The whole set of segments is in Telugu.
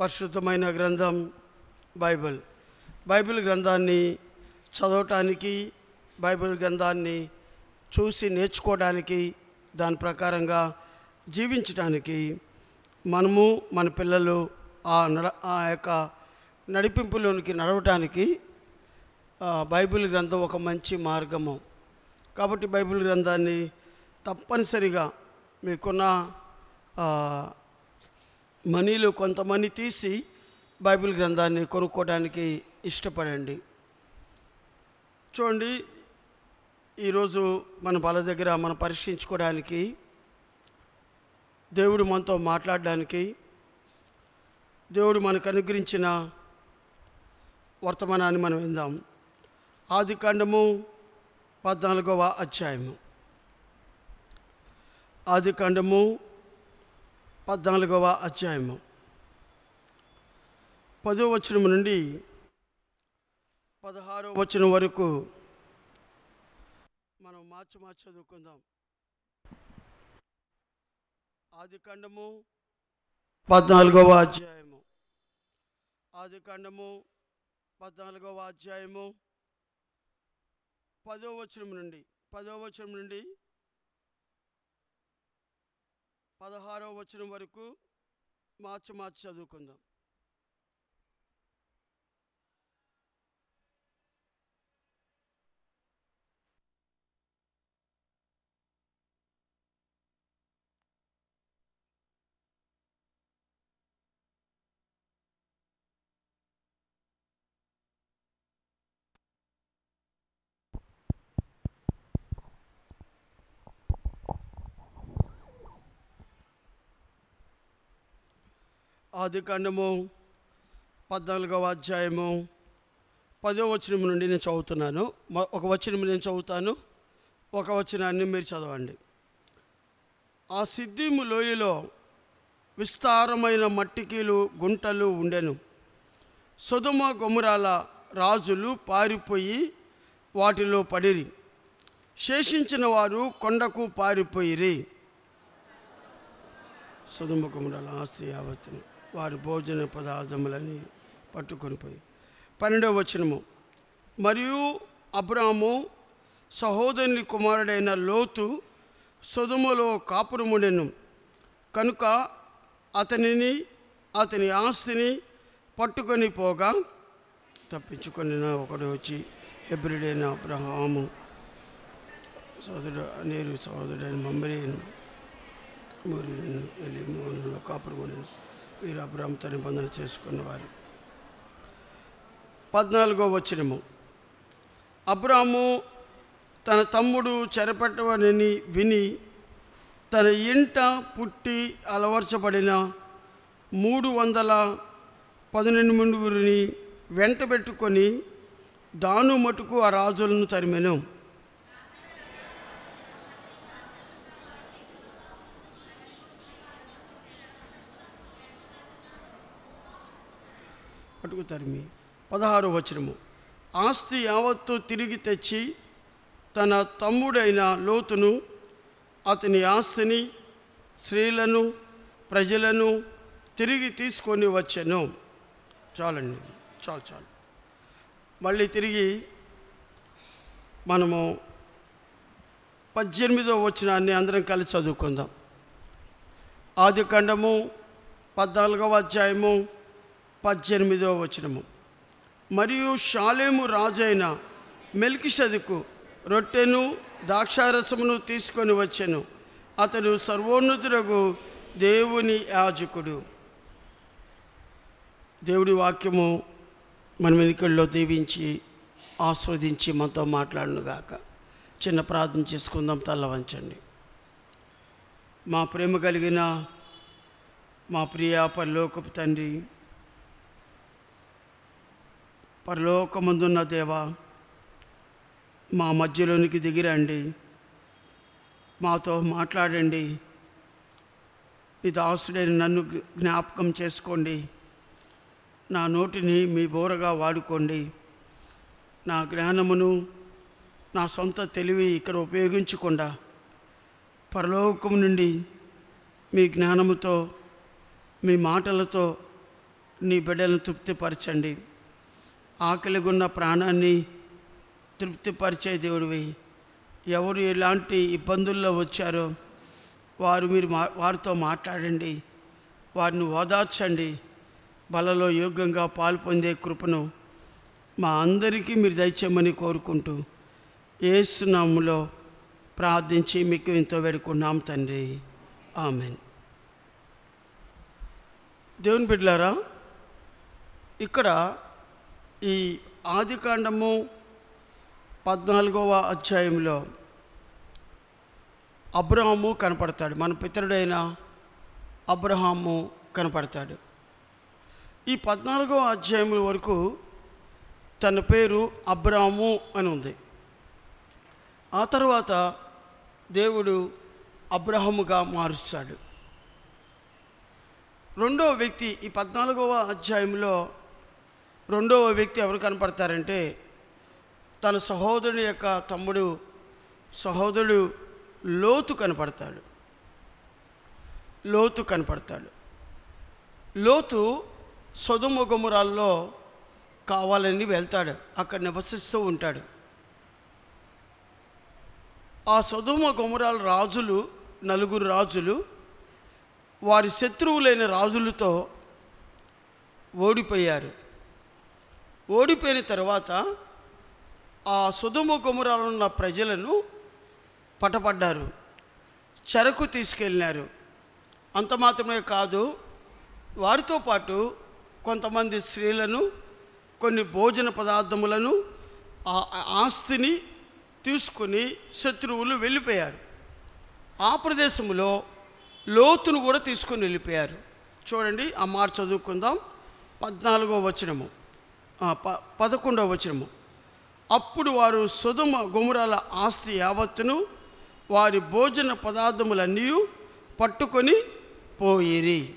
పరిశుద్ధమైన గ్రంథం బైబిల్. బైబిల్ గ్రంథాన్ని చదవటానికి బైబిల్ గ్రంథాన్ని చూసి నేర్చుకోవడానికి దాని ప్రకారంగా జీవించడానికి మనము మన పిల్లలు ఆ నడ ఆ యొక్క నడిపింపులోనికి నడవటానికి బైబిల్ గ్రంథం ఒక మంచి మార్గము. కాబట్టి బైబిల్ గ్రంథాన్ని తప్పనిసరిగా మీకున్న ఆ, మనీలో కొంతమంది తీసి బైబిల్ గ్రంథాన్ని కొనుక్కోవడానికి ఇష్టపడండి. చూడండి ఈరోజు మన బల దగ్గర మనం పరీక్షించుకోవడానికి దేవుడు మనతో మాట్లాడడానికి దేవుడు మనకు అనుగ్రహించిన వర్తమానాన్ని మనం విందాం. ఆది కాండము పద్నాలుగవ అధ్యాయము. ఆది కాండము పద్నాలుగవ అధ్యాయము. పదో వచనం నుండి పదహారో వచనం వరకు మనం మార్చి మార్చి చదువుకుందాం. ఆది ఖండము పద్నాలుగవ అధ్యాయము. ఆది ఖండము పద్నాలుగవ అధ్యాయము పదో వచనం నుండి పదో వచనం నుండి పదహారో వచనం వరకు మార్చి మార్చి చదువుకుందాం. ఆది కాండము పద్నాలుగవ అధ్యాయము పదో వచనం నుండి నేను చదువుతున్నాను. ఒక వచనం నేను చదువుతాను ఒక వచనాన్ని మీరు చదవండి. ఆ సిద్ధిము లోయలో విస్తారమైన మట్టికీలు గుంటలు ఉండెను. సుధమ గుమురాల రాజులు పారిపోయి వాటిలో పడిరి. శేషించిన వారు కొండకు పారిపోయిరి. సుధమ గుమురాల ఆస్తి యావత్తును వారి భోజన పదార్థములని పట్టుకొని పోయి. పన్నెండవ వచనము. మరియు అబ్రాము సహోదరుని కుమారుడైన లోతు సుధుమలో కాపురముడెను. కనుక అతనిని అతని ఆస్తిని పట్టుకొని పోగా తప్పించుకొని ఒకడు వచ్చి హెబ్రిడైన అబ్రహాము సోదరుడు అనేరు సోదరుడైన మమ్మరేను మూరిను ఎలిమోనులో కాపురముడెను. వీరు అబ్రామ్తో నిబంధన చేసుకున్నవారు. పద్నాలుగో వచనము. అబ్రాము తన తమ్ముడు చెరపట్టవనని విని తన ఇంట పుట్టి అలవర్చబడిన మూడు వందల పదినెనిమిదిని వెంటబెట్టుకొని దాను మటుకు ఆ రాజులను తరిమెను. పట్టుకు తరిమి పదహారు వచనము. ఆస్తి యావత్తు తిరిగి తెచ్చి తన తమ్ముడైన లోతును అతని ఆస్తిని స్త్రీలను ప్రజలను తిరిగి తీసుకొని వచ్చాను. చాలండి. చాలు చాలు. మళ్ళీ తిరిగి మనము పద్దెనిమిదో వచనాన్ని అందరం కలిసి చదువుకుందాం. ఆది ఖండము పద్నాలుగవ అధ్యాయము పద్దెనిమిదవ వచనము. మరియు షాలేము రాజైన మెల్కిషదుకు రొట్టెను ద్రాక్షారసమును తీసుకొని వచ్చెను. అతడు సర్వోన్నతులకు దేవుని యాజకుడు. దేవుడి వాక్యము మన వెనుకల్లో దీవించి ఆస్వాదించి మనతో మాట్లాడునుగాక చిన్న ప్రార్థన చేసుకుందాం తల్లవంచండి మా ప్రేమ కలిగిన మా ప్రియ పరలోకపు తండ్రి పరలోకమందున్న దేవా మా మధ్యలోనికి దిగిరండి. మాతో మాట్లాడండి. మీ దాసుడైన నన్ను జ్ఞాపకం చేసుకోండి. నా నోటిని మీ బోరగా వాడుకోండి. నా జ్ఞానమును నా సొంత తెలివి ఇక్కడ ఉపయోగించకుండా పరలోకం నుండి మీ జ్ఞానముతో మీ మాటలతో నీ బిడ్డలను తృప్తిపరచండి. ఆకలిగున్న ప్రాణాన్ని తృప్తిపరిచే దేవుడివి. ఎవరు ఎలాంటి ఇబ్బందుల్లో వచ్చారో వారు మీరు మా వారితో మాట్లాడండి. వారిని ఓదార్చండి. బలలో యోగ్యంగా పాల్పొందే కృపను మా అందరికీ మీరు దయచేయమని కోరుకుంటూ ఏసునాములో ప్రార్థించి మీకు ఎంతో వేడుకున్నాం తండ్రి. ఆమెన్. దేవుని బిడ్డలారా ఇక్కడ ఈ ఆదికాండము పద్నాలుగవ అధ్యాయంలో అబ్రహాము కనపడతాడు. మన పితరుడైన అబ్రహాము కనపడతాడు. ఈ పద్నాలుగవ అధ్యాయం వరకు తన పేరు అబ్రాము అని ఉంది. ఆ తర్వాత దేవుడు అబ్రహముగా మారుస్తాడు. రెండవ వ్యక్తి ఈ పద్నాలుగవ అధ్యాయంలో రెండవ వ్యక్తి ఎవరు కనపడతారంటే తన సహోదరుని యొక్క తమ్ముడు సహోదరుడు లోతు కనపడతాడు. లోతు కనపడతాడు. లోతు సొదుమ గుమరాల్లో కావాలని వెళ్తాడు. అక్కడ నివసిస్తూ ఉంటాడు. ఆ సొదుమ గుమరాల రాజులు నలుగురు రాజులు వారి శత్రువులైన రాజులతో ఓడిపోయారు. ఓడిపోయిన తర్వాత ఆ సుధుమ గుమరాలు ఉన్న ప్రజలను పటపడ్డారు చెరకు తీసుకెళ్ళినారు. అంత మాత్రమే కాదు వారితో పాటు కొంతమంది స్త్రీలను కొన్ని భోజన పదార్థములను ఆ ఆస్తిని తీసుకుని శత్రువులు వెళ్ళిపోయారు. ఆ ప్రదేశంలో లోతును కూడా తీసుకొని వెళ్ళిపోయారు. చూడండి ఆ మాట చదువుకుందాం. పద్నాలుగో వచనము. ప పదకొండవ వచనము. అప్పుడు వారు సుధుమ గుమురాల ఆస్తి యావత్తును వారి భోజన పదార్థములన్నీ పట్టుకొని పోయిరి.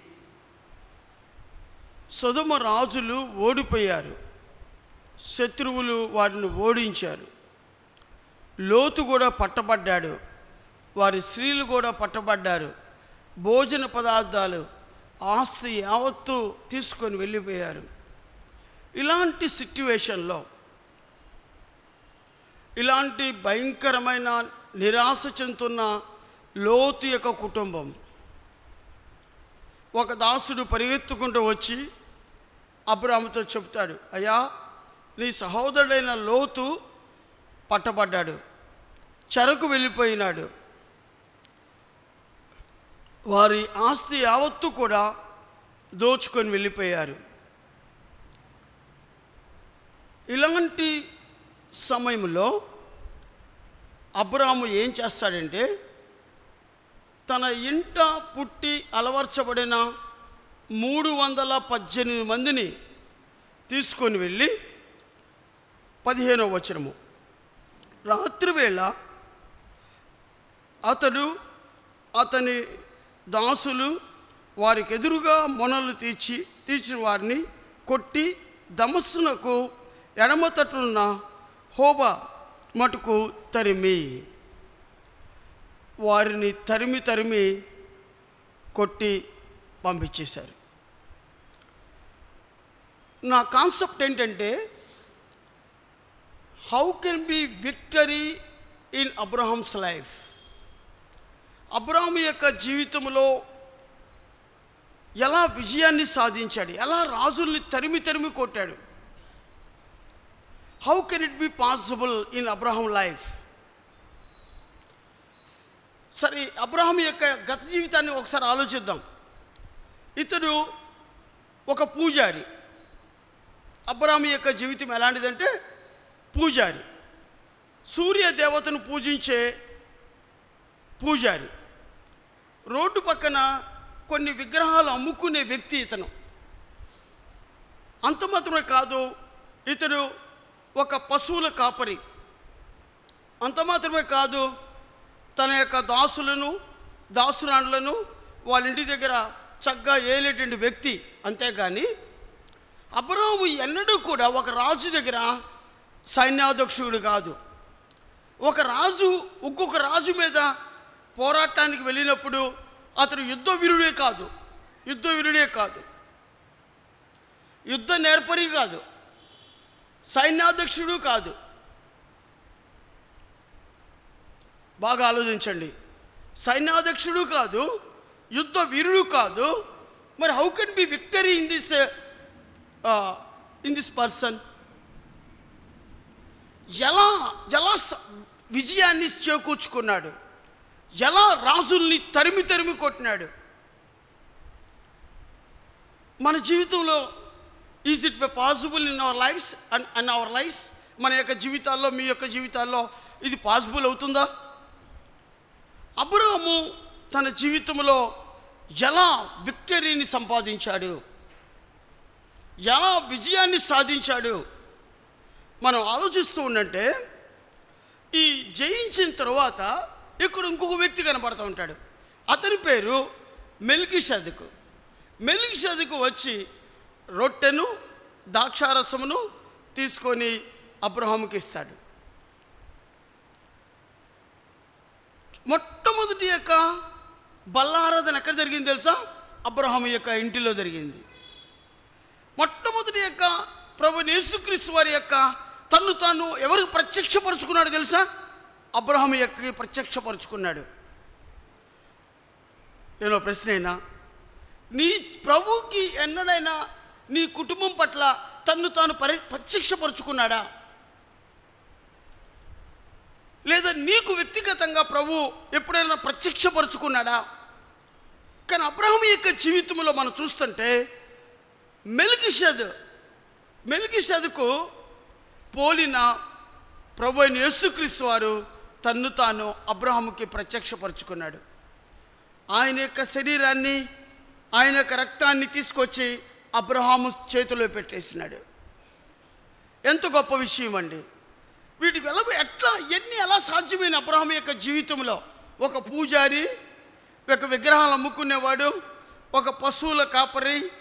సుధుమ రాజులు ఓడిపోయారు. శత్రువులు వారిని ఓడించారు. లోతు కూడా పట్టబడ్డాడు. వారి స్త్రీలు కూడా పట్టబడ్డారు. భోజన పదార్థాలు ఆస్తి యావత్తు తీసుకొని వెళ్ళిపోయారు. ఇలాంటి సిట్యువేషన్లో ఇలాంటి భయంకరమైన నిరాశ చెందుతున్న లోతు యొక్క కుటుంబం ఒక దాసుడు పరిగెత్తుకుంటూ వచ్చి అబ్రాహ్మతో చెప్తాడు అయ్యా నీ సహోదరుడైన లోతు పట్టబడ్డాడు చెరకు వెళ్ళిపోయినాడు. వారి ఆస్తి యావత్తు కూడా దోచుకొని వెళ్ళిపోయారు. ఇలాంటి సమయంలో అబ్రాము ఏం చేస్తాడంటే తన ఇంట పుట్టి అలవర్చబడిన మూడు వందల పద్దెనిమిది మందిని తీసుకొని వెళ్ళి పదిహేనవ వచనము. రాత్రివేళ అతడు అతని దాసులు వారికి ఎదురుగా మొనలు తీర్చి తీర్చిన వారిని కొట్టి దమస్సునకు ఎడమ తట్టున్న హోబా మటుకు తరిమి వారిని తరిమి తరిమి కొట్టి పంపించేశారు. నా కాన్సెప్ట్ ఏంటంటే how can be victory in Abraham's life Abraham యొక్క జీవితంలో ఎలా విజయాన్ని సాధించాడు? ఎలా రాజుల్ని తరిమి తరిమి కొట్టాడు? How can it be possible in Abraham life సరే అబ్రహం యొక్క గత జీవితాన్ని ఒకసారి ఆలోచిద్దాం. ఇతడు ఒక పూజారి. అబ్రహం యొక్క జీవితం ఎలాంటిదంటే పూజారి. సూర్య దేవతను పూజించే పూజారి. రోడ్డు పక్కన కొన్ని విగ్రహాలు అమ్ముకునే వ్యక్తి ఇతను. అంత మాత్రమే కాదు ఇతడు ఒక పశువుల కాపరి. అంత మాత్రమే కాదు తన యొక్క దాసులను దాసురాండ్లను వాళ్ళ ఇంటి దగ్గర చక్కగా ఏలేటువంటి వ్యక్తి అంతేగాని అబ్రహాము ఎన్నడూ కూడా ఒక రాజు దగ్గర సైన్యాధ్యక్షుడు కాదు. ఒక రాజు ఒక్కొక్క రాజు మీద పోరాటానికి వెళ్ళినప్పుడు అతడు యుద్ధ వీరుడే కాదు యుద్ధ వీరుడే కాదు. యుద్ధ నేర్పరి కాదు. సైన్యాధ్యక్షుడు కాదు. బాగా ఆలోచించండి. సైన్యాధ్యక్షుడు కాదు యుద్ధ వీరుడు కాదు. మరి how can be victory in this in this person ఎలా ఎలా విజయాన్ని చేకూర్చుకున్నాడు? ఎలా రాజుల్ని తరిమి తరిమి కొట్టినాడు? మన జీవితంలో is it possible in our lives and and our life మన యొక్క జీవితాల్లో మీ యొక్క జీవితాల్లో ఇది పాసిబుల్ అవుతుందా? అబ్రహము తన జీవితంలో ఎలా విక్టరీని సంపాదించాడు? ఎలా విజయాన్ని సాధించాడు? మనం ఆలోచిస్తూ ఉండంటే ఈ జయించిన తర్వాత ఇక్కడ ఇంకొక వ్యక్తి కనపడుతూ ఉంటాడు. అతని పేరు మెల్కి షదుకు మెల్కి షదుకు వచ్చి రొట్టెను ద్రాక్షారసమును తీసుకొని అబ్రహాముకి ఇస్తాడు. మొట్టమొదటి యొక్క బల్లారాధన ఎక్కడ జరిగింది తెలుసా? అబ్రహాం యొక్క ఇంటిలో జరిగింది. మొట్టమొదటి యొక్క ప్రభు యేసుక్రీస్తు వారి యొక్క తను తాను ఎవరికి ప్రత్యక్షపరుచుకున్నాడు తెలుసా? అబ్రహం యొక్క ప్రత్యక్షపరుచుకున్నాడు. నేను ప్రశ్న అయినా నీ ప్రభుకి ఎన్నడైనా నీ కుటుంబం పట్ల తన్ను తాను పరి ప్రత్యక్షపరుచుకున్నాడా? లేదా నీకు వ్యక్తిగతంగా ప్రభు ఎప్పుడైనా ప్రత్యక్షపరుచుకున్నాడా? కానీ అబ్రహం యొక్క జీవితంలో మనం చూస్తుంటే మెలికిషద్ మెలికిషద్కు పోలిన ప్రభు అయిన యేసుక్రీస్తు వారు తన్ను తాను అబ్రహాముకి ప్రత్యక్షపరుచుకున్నాడు. ఆయన యొక్క శరీరాన్ని ఆయన యొక్క రక్తాన్ని తీసుకొచ్చి అబ్రహాము చేతిలో పెట్టేసినాడు. ఎంత గొప్ప విషయం అండి. వీటి వెలబు ఎట్లా ఎన్ని ఎలా సాధ్యమైన అబ్రహాం యొక్క జీవితంలో ఒక పూజారి ఒక విగ్రహాలు అమ్ముకునేవాడు ఒక పశువుల కాపరి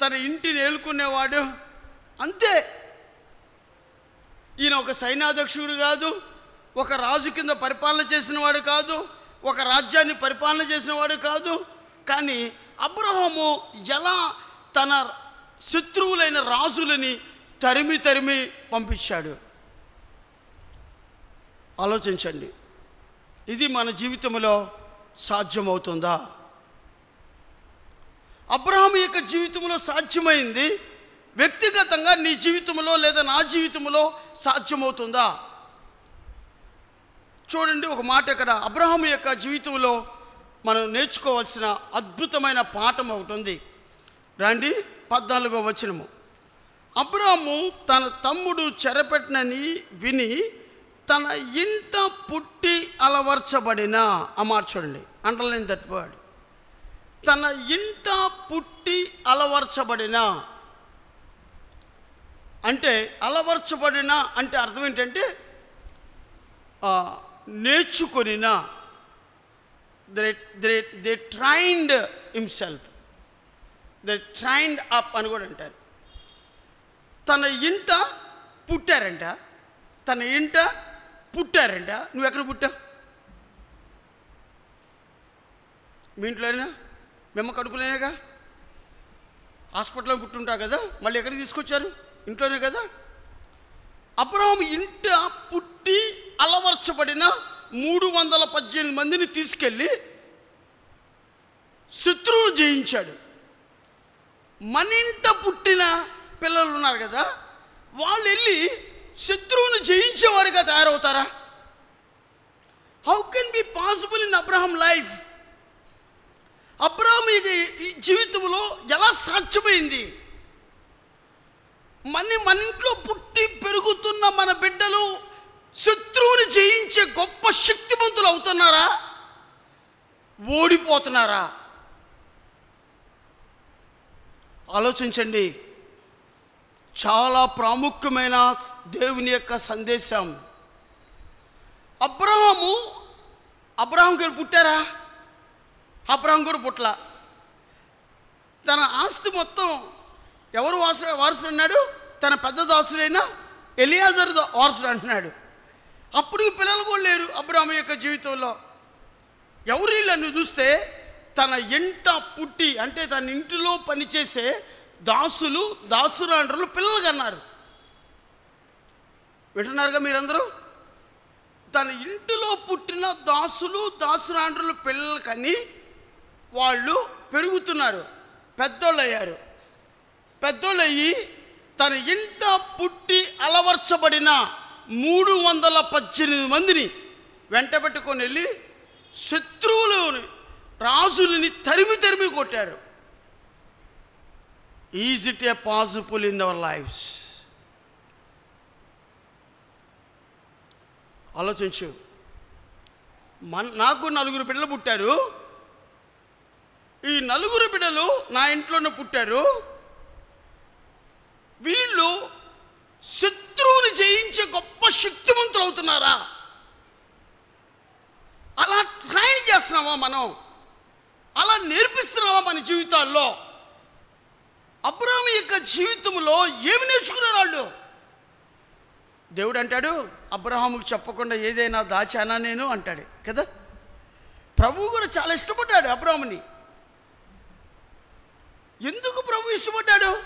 తన ఇంటిని ఏలుకునేవాడు అంతే. ఈయన ఒక సైన్యాధ్యక్షుడు కాదు ఒక రాజు కింద పరిపాలన చేసినవాడు కాదు ఒక రాజ్యాన్ని పరిపాలన చేసినవాడు కాదు కానీ అబ్రహము ఎలా తన శత్రువులైన రాజులని తరిమి తరిమి పంపించాడు. ఆలోచించండి. ఇది మన జీవితంలో సాధ్యమవుతుందా? అబ్రహం యొక్క జీవితంలో సాధ్యమైంది. వ్యక్తిగతంగా నీ జీవితంలో లేదా నా జీవితంలో సాధ్యమవుతుందా? చూడండి ఒక మాట ఇక్కడ. అబ్రహం యొక్క జీవితంలో మనం నేర్చుకోవాల్సిన అద్భుతమైన పాఠం ఒకటి ఉంది. రండి పద్నాలుగో వచనము. అబ్రాము తన తమ్ముడు చెరపెట్టనని విని తన ఇంట పుట్టి అలవర్చబడిన అమార్చండి అండర్లైన్ దట్ వర్డ్ తన ఇంట పుట్టి అలవర్చబడిన అంటే అలవర్చబడిన అంటే అర్థం ఏంటంటే నేర్చుకొనిన they they they trained himself the trained up అని కూడా అంటారు. తన ఇంట పుట్టారంట. తన ఇంట పుట్టారంట. నువ్వు ఎక్కడ పుట్టావు? మీ ఇంట్లోనేనా మేమ కడుపులోనేగా? హాస్పిటల్లో పుట్టుంటా కదా మళ్ళీ ఎక్కడికి తీసుకొచ్చారు? ఇంట్లోనే కదా? అబ్రహం ఇంట పుట్టి అలవర్చబడిన మూడు వందల పద్దెనిమిది మందిని తీసుకెళ్ళి శత్రువులు జయించాడు. మన ఇంట పుట్టిన పిల్లలు ఉన్నారు కదా వాళ్ళు వెళ్ళి శత్రువుని జయించేవారుగా తయారవుతారా? How can be possible in Abraham life Abraham ఇది ఈ జీవితంలో ఎలా సాధ్యమైంది? మన మన ఇంట్లో పుట్టి పెరుగుతున్న మన బిడ్డలు శత్రువుని జయించే గొప్ప శక్తివంతులు అవుతున్నారా? ఓడిపోతున్నారా? ఆలోచించండి. చాలా ప్రాముఖ్యమైన దేవుని యొక్క సందేశం. అబ్రహాము అబ్రహాం గారు పుట్టారా? అబ్రహాం కూడా పుట్ల తన ఆస్తి మొత్తం ఎవరు వారసు వారసుడు అన్నాడు? తన పెద్ద దాసుడైన ఎలియాజర్ వారసుడు అంటున్నాడు. అప్పుడు పిల్లలు కూడా లేరు అబ్రహాం యొక్క జీవితంలో. ఎవరు వీళ్ళని చూస్తే తన ఇంట పుట్టి అంటే తన ఇంటిలో పనిచేసే దాసులు దాసురాండ్రులు పిల్లలు కన్నారు వింటున్నారుగా మీరందరూ? తన ఇంటిలో పుట్టిన దాసులు దాసురాండ్రులు పిల్లలు కని వాళ్ళు పెరుగుతున్నారు. పెద్దోళ్ళు అయ్యారు పెద్దోళ్ళు అయ్యి తన ఇంట పుట్టి అలవర్చబడిన మూడు వందల పద్దెనిమిది మందిని వెంటబెట్టుకొని వెళ్ళి శత్రువులోని రాజులని తరిమి తరిమి కొట్టారు. Is it a possible in our lives ఆలోచించు. మన నాకు నలుగురు బిడ్డలు పుట్టారు. ఈ నలుగురు బిడ్డలు నా ఇంట్లోనే పుట్టారు. వీళ్ళు శత్రువుని జయించే గొప్ప శక్తివంతులు అవుతున్నారా అలా ట్రైన్ చేస్తున్నామా మనం? అలా నేర్పిస్తున్నావా మన జీవితాల్లో? అబ్రాహం యొక్క జీవితంలో ఏమి నేర్చుకున్నారు వాళ్ళు? దేవుడు అంటాడు అబ్రహాముకు చెప్పకుండా ఏదైనా దాచానా నేను? అంటాడు. కదా? ప్రభువు కూడా చాలా ఇష్టపడ్డాడు అబ్రాహ్మని. ఎందుకు ప్రభు ఇష్టపడ్డాడు?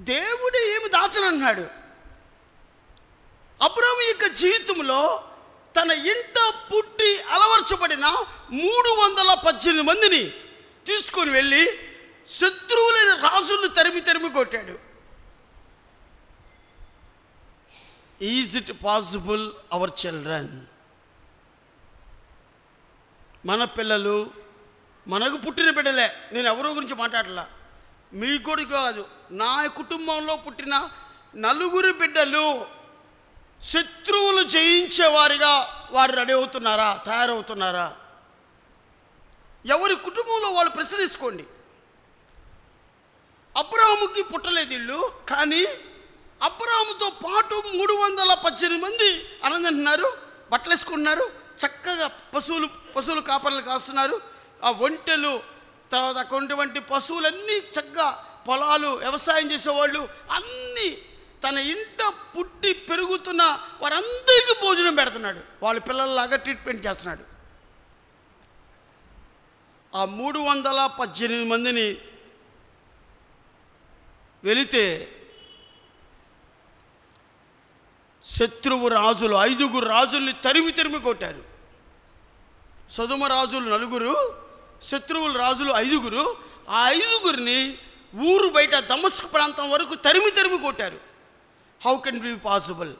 దేవుడు ఏమి దాచనన్నాడు? అబ్రహం యొక్క జీవితంలో తన ఇంట పుట్టి అలవర్చబడిన మూడు వందల పద్దెనిమిది మందిని తీసుకొని వెళ్ళి శత్రువులైన రాజులను తరిమి తరిమి కొట్టాడు. Is it possible our children మన పిల్లలు మనకు పుట్టిన బిడ్డలే. నేను ఎవరో గురించి మాట్లాడలా. మీ కొడుకు కాదు నా కుటుంబంలో పుట్టిన నలుగురు బిడ్డలు. శత్రువులు జయించేవారిగా వారు రెడీ అవుతున్నారా? తయారవుతున్నారా? ఎవరి కుటుంబంలో వాళ్ళు ప్రశ్నించుకోండి అబ్రాహముకి పుట్టలేదు ఇల్లు కానీ అబ్రాహముతో పాటు మూడు వందల పద్దెనిమిది మంది ఆనందంటున్నారు బట్టలేసుకుంటున్నారు చక్కగా పశువులు పశువులు కాపర్లు కాస్తున్నారు. ఆ ఒంటెలు తర్వాత అక్కడ పశువులన్నీ చక్కగా పొలాలు వ్యవసాయం చేసేవాళ్ళు అన్నీ తన ఇంట పుట్టి పెరుగుతున్న వారందరికీ భోజనం పెడుతున్నాడు. వాళ్ళ పిల్లల్లాగా ట్రీట్మెంట్ చేస్తున్నాడు. ఆ మూడు వందల పద్దెనిమిది మందిని వెళితే శత్రువు రాజులు ఐదుగురు రాజుల్ని తరిమి తరిమి కొట్టారు. సదుమ రాజులు నలుగురు శత్రువుల రాజులు ఐదుగురు ఆ ఐదుగురిని ఊరు బయట దమస్క్ ప్రాంతం వరకు తరిమి తరిమి కొట్టారు. హౌ కెన్ బి పాసిబుల్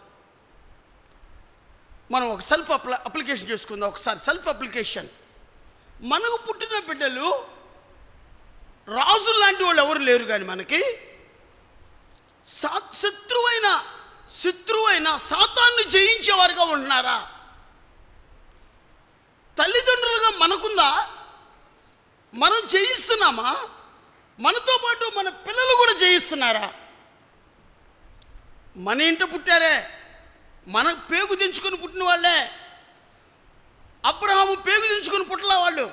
మనం ఒక సెల్ఫ్ అప్ల అప్లికేషన్ చేసుకుందాం ఒకసారి. సెల్ఫ్ అప్లికేషన్ మనకు పుట్టిన బిడ్డలు రాజు లాంటి వాళ్ళు ఎవరు లేరు కానీ మనకి సా- శత్రువైన శత్రువైన సాతాన్ని జయించేవారుగా ఉంటున్నారా? తల్లిదండ్రులుగా మనకుందా? మనం జయిస్తున్నామా? మనతో పాటు మన పిల్లలు కూడా జయిస్తున్నారా? మన ఇంట పుట్టారే. మన పేగు దించుకొని పుట్టిన వాళ్ళే. అబ్రహాము పేగు దించుకొని పుట్టల వాళ్ళు.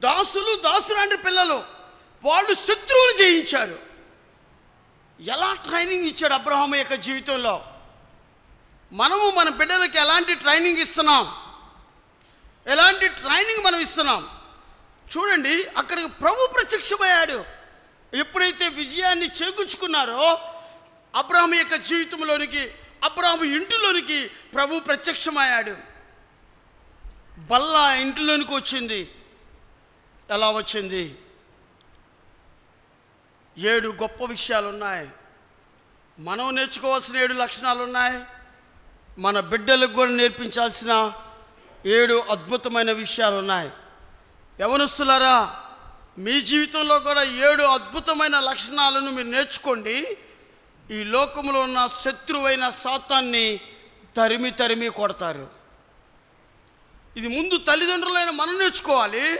దాసులు దాసులాంటి పిల్లలు. వాళ్ళు శత్రువులు జయించారు. ఎలా ట్రైనింగ్ ఇచ్చాడు అబ్రహాము యొక్క జీవితంలో? మనము మన బిడ్డలకి ఎలాంటి ట్రైనింగ్ ఇస్తున్నాం? ఎలాంటి ట్రైనింగ్ మనం ఇస్తున్నాం? చూడండి అక్కడికి ప్రభు ప్రత్యక్షమయ్యాడు. ఎప్పుడైతే విజయాన్ని చేకూర్చుకున్నారో అబ్రాహం యొక్క జీవితంలోనికి అబ్రాహం ఇంటిలోనికి ప్రభు ప్రత్యక్షమయ్యాడు. బల్ల ఇంటిలోనికి వచ్చింది. ఎలా వచ్చింది? ఏడు గొప్ప విషయాలు ఉన్నాయి మనం నేర్చుకోవాల్సిన ఏడు లక్షణాలు ఉన్నాయి మన బిడ్డలకు కూడా నేర్పించాల్సిన ఏడు అద్భుతమైన విషయాలు ఉన్నాయి యవనస్తులారా మీ జీవితంలో కూడా ఏడు అద్భుతమైన లక్షణాలను మీరు నేర్చుకోండి. ఈ లోకంలో ఉన్న శత్రువైన సాతాన్ని తరిమి తరిమి కొడతారు. ఇది ముందు తల్లిదండ్రులైన మనం నేర్చుకోవాలి.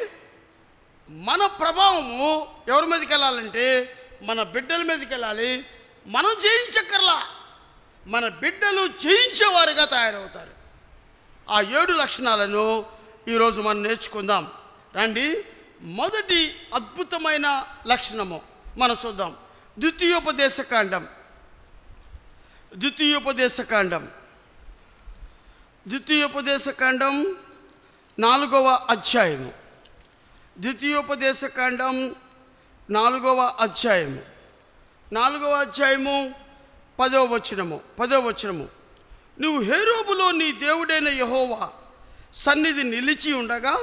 మన ప్రభావము ఎవరి మీదకి వెళ్ళాలంటే మన బిడ్డల మీదకి వెళ్ళాలి. మనం జయించక్కర్లా. మన బిడ్డలు జయించేవారుగా తయారవుతారు. ఆ ఏడు లక్షణాలను ఈరోజు మనం నేర్చుకుందాం. రండి. మొదటి అద్భుతమైన లక్షణము. మనం చూద్దాం. ద్వితీయోపదేశ కాండం. ద్వితీయోపదేశకాండం. ద్వితీయోపదేశకాండం నాలుగవ అధ్యాయము. ద్వితీయోపదేశకాండం నాలుగవ అధ్యాయము. నాలుగవ అధ్యాయము పదవ వచనము పదవ వచనము. నువ్వు హేరోబులో నీ దేవుడైన యహోవా సన్నిధి నిలిచి ఉండగా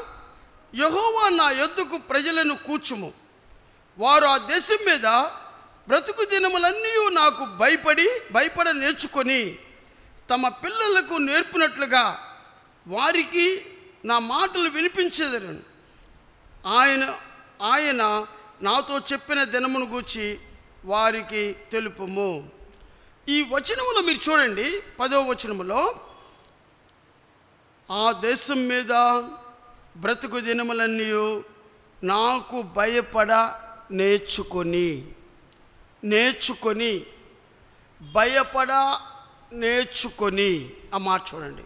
యహోవా నా యొద్దకు ప్రజలను కూర్చుము. వారు ఆ దేశం మీద బ్రతుకు దినములన్నీ నాకు భయపడి భయపడ నేర్చుకొని తమ పిల్లలకు నేర్పినట్లుగా వారికి నా మాటలు వినిపించేదను. ఆయన ఆయన నాతో చెప్పిన దినమును గూర్చి వారికి తెలుపుము. ఈ వచనములో మీరు చూడండి. పదో వచనములో ఆ దేశం మీద బ్రతుకు దినములన్నీ నాకు భయపడ నేర్చుకొని. నేర్చుకొని భయపడ నేర్చుకొని ఆ మాట చూడండి.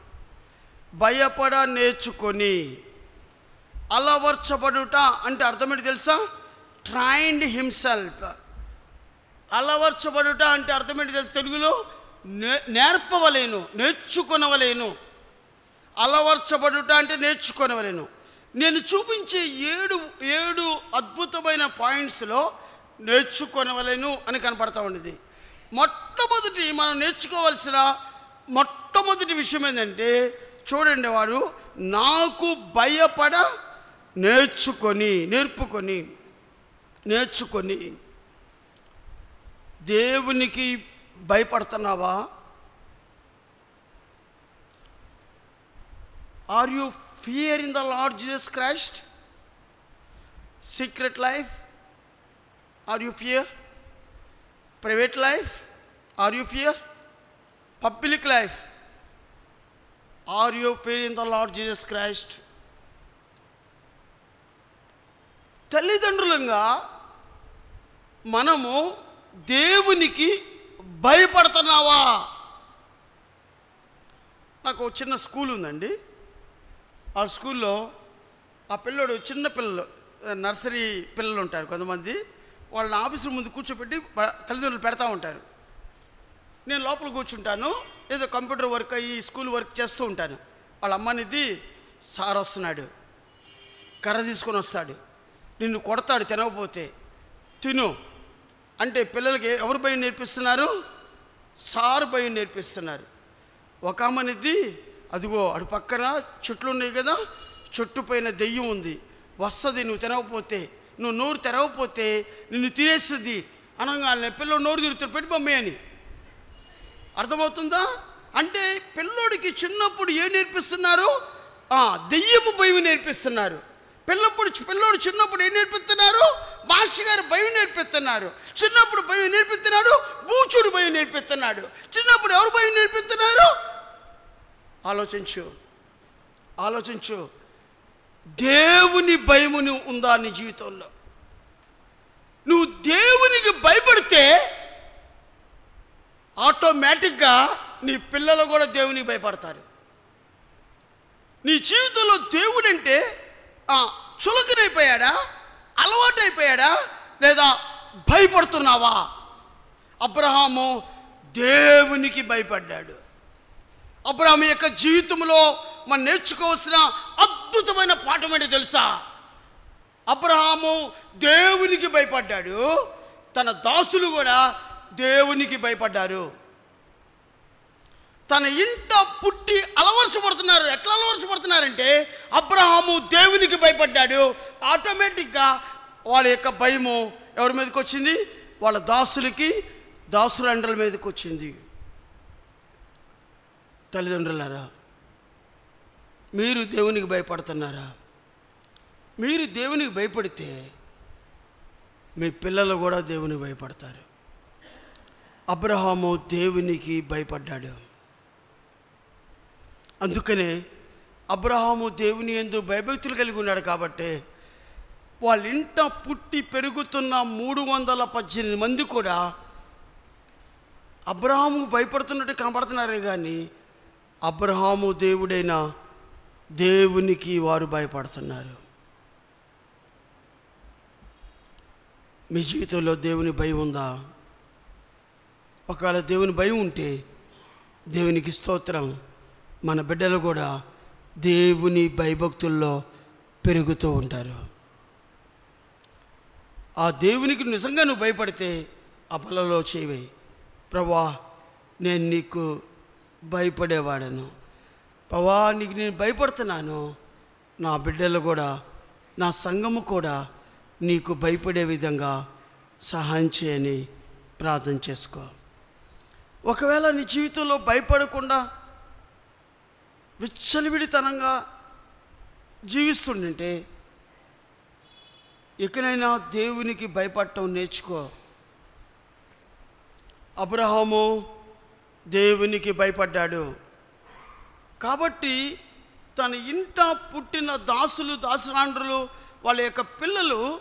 భయపడ నేర్చుకొని అలవర్చబడుట అంటే అర్థమేంటి తెలుసా? Trained himself. అలవర్చబడుట అంటే అర్థమేంటి తెలుసు తెలుగులో? నే నేర్పవలేను నేర్చుకొనవలేను. అలవర్చబడుట అంటే నేర్చుకొనవలేను. నేను చూపించే ఏడు ఏడు అద్భుతమైన పాయింట్స్లో నేర్చుకొనవలేను అని కనపడతా ఉండేది. మొట్టమొదటి మనం నేర్చుకోవాల్సిన మొట్టమొదటి విషయం ఏంటంటే చూడండి వారు నాకు భయపడ నేర్చుకొని నేర్పుకొని నేర్చుకొని. దేవునికి భయపడుతున్నావా? Are you fear in the Lord Jesus Christ secret life are you fear? Private life? Are you fear? Public life? Are you fear in the Lord Jesus Christ? తల్లిదండ్రులంగా మనము దేవునికి భయపడుతున్నావా? నాకు చిన్న స్కూల్ ఉందండి. ఆ స్కూల్లో ఆ పిల్లడు చిన్న పిల్లలు నర్సరీ పిల్లలు ఉంటారు కొంతమంది. వాళ్ళని ఆఫీసు ముందు కూర్చోబెట్టి తల్లిదండ్రులు పెడతా ఉంటారు. నేను లోపల కూర్చుంటాను ఏదో కంప్యూటర్ వర్క్ అయ్యి స్కూల్ వర్క్ చేస్తూ ఉంటాను. వాళ్ళ అమ్మనిది సార్ వస్తున్నాడు కర్ర తీసుకొని వస్తాడు నిన్ను కొడతాడు తినకపోతే తిను. అంటే పిల్లలకి ఎవరు భయం నేర్పిస్తున్నారు? సారు భయం నేర్పిస్తున్నారు. ఒక అమ్మనిది అదిగో అటు పక్కన చెట్లు ఉన్నాయి కదా చెట్టు పైన దెయ్యం ఉంది వస్తుంది నువ్వు తినకపోతే నువ్వు నోరు తెరవకపోతే నిన్ను తినేస్తుంది అనగానే పిల్లలు నోరు తిరుగుతాడు పెట్టి బొమ్మే అని అర్థమవుతుందా? అంటే పిల్లోడికి చిన్నప్పుడు ఏం నేర్పిస్తున్నారు? దెయ్యము భయం నేర్పిస్తున్నారు. పిల్లప్పుడు పిల్లోడు చిన్నప్పుడు ఏం నేర్పిస్తున్నారు? మాస్టర్ గారు భయం నేర్పిస్తున్నారు. చిన్నప్పుడు భయం నేర్పిస్తున్నాడు బూచుడు భయం నేర్పిస్తున్నాడు చిన్నప్పుడు ఎవరు భయం నేర్పిస్తున్నారు? ఆలోచించు. ఆలోచించు. దేవుని భయముని ఉందా నీ జీవితంలో? నువ్వు దేవునికి భయపడితే ఆటోమేటిక్గా నీ పిల్లలు కూడా దేవునికి భయపడతారు. నీ జీవితంలో దేవుడంటే ఆ, చులకనైపోయాడా? అలవాటైపోయాడా? లేదా భయపడుతున్నావా? అబ్రహాము దేవునికి భయపడ్డాడు. అబ్రహాము యొక్క జీవితంలో మనం నేర్చుకోవాల్సిన అద్భుతమైన పాఠం ఏంటి తెలుసా? అబ్రహాము దేవునికి భయపడ్డాడు. తన దాసులు కూడా దేవునికి భయపడ్డారు. తన ఇంట పుట్టి అలవరచబడుతున్నారు ఎట్లా అలవరచబడుతున్నారంటే అబ్రహాము దేవునికి భయపడ్డాడు. ఆటోమేటిక్గా వాళ్ళ యొక్క భయము ఎవరి మీదకి వచ్చింది? వాళ్ళ దాసులకి దాసులండ్రుల మీదకి వచ్చింది. తల్లిదండ్రులారా మీరు దేవునికి భయపడుతున్నారా? మీరు దేవునికి భయపడితే మీ పిల్లలు కూడా దేవునికి భయపడతారు. అబ్రహాము దేవునికి భయపడ్డాడు. అందుకనే అబ్రహాము దేవుని ఎందు భయభక్తులు కలిగి ఉన్నాడు కాబట్టి వాళ్ళ ఇంట పుట్టి పెరుగుతున్న మూడు వందల పద్దెనిమిది మంది కూడా అబ్రహాము భయపడుతున్నట్టు కనపడుతున్నారే కానీ అబ్రహాము దేవుడైన దేవునికి వారు భయపడుతున్నారు. మీ జీవితంలో దేవుని భయం ఉందా? ఒకవేళ దేవుని భయం ఉంటే దేవునికి స్తోత్రం. మన బిడ్డలు కూడా దేవుని భయభక్తుల్లో పెరుగుతూ ఉంటారు. ఆ దేవునికి నిజంగా నువ్వు భయపడితే ఆ బలలో ప్రభా నేను నీకు భయపడేవాడను. ప్రభా నీకు నేను భయపడుతున్నాను. నా బిడ్డలు కూడా నా సంఘము కూడా నీకు భయపడే విధంగా సహాయం చేయని ప్రార్థన చేసుకో. ఒకవేళ నీ జీవితంలో భయపడకుండా విచ్చలివిడితనంగా జీవిస్తుండంటే ఎక్కడైనా దేవునికి భయపడటం నేర్చుకో. అబ్రహాము దేవునికి భయపడ్డాడు. కాబట్టి తన ఇంట పుట్టిన దాసులు దాసురాండ్రులు వాళ్ళ యొక్క పిల్లలు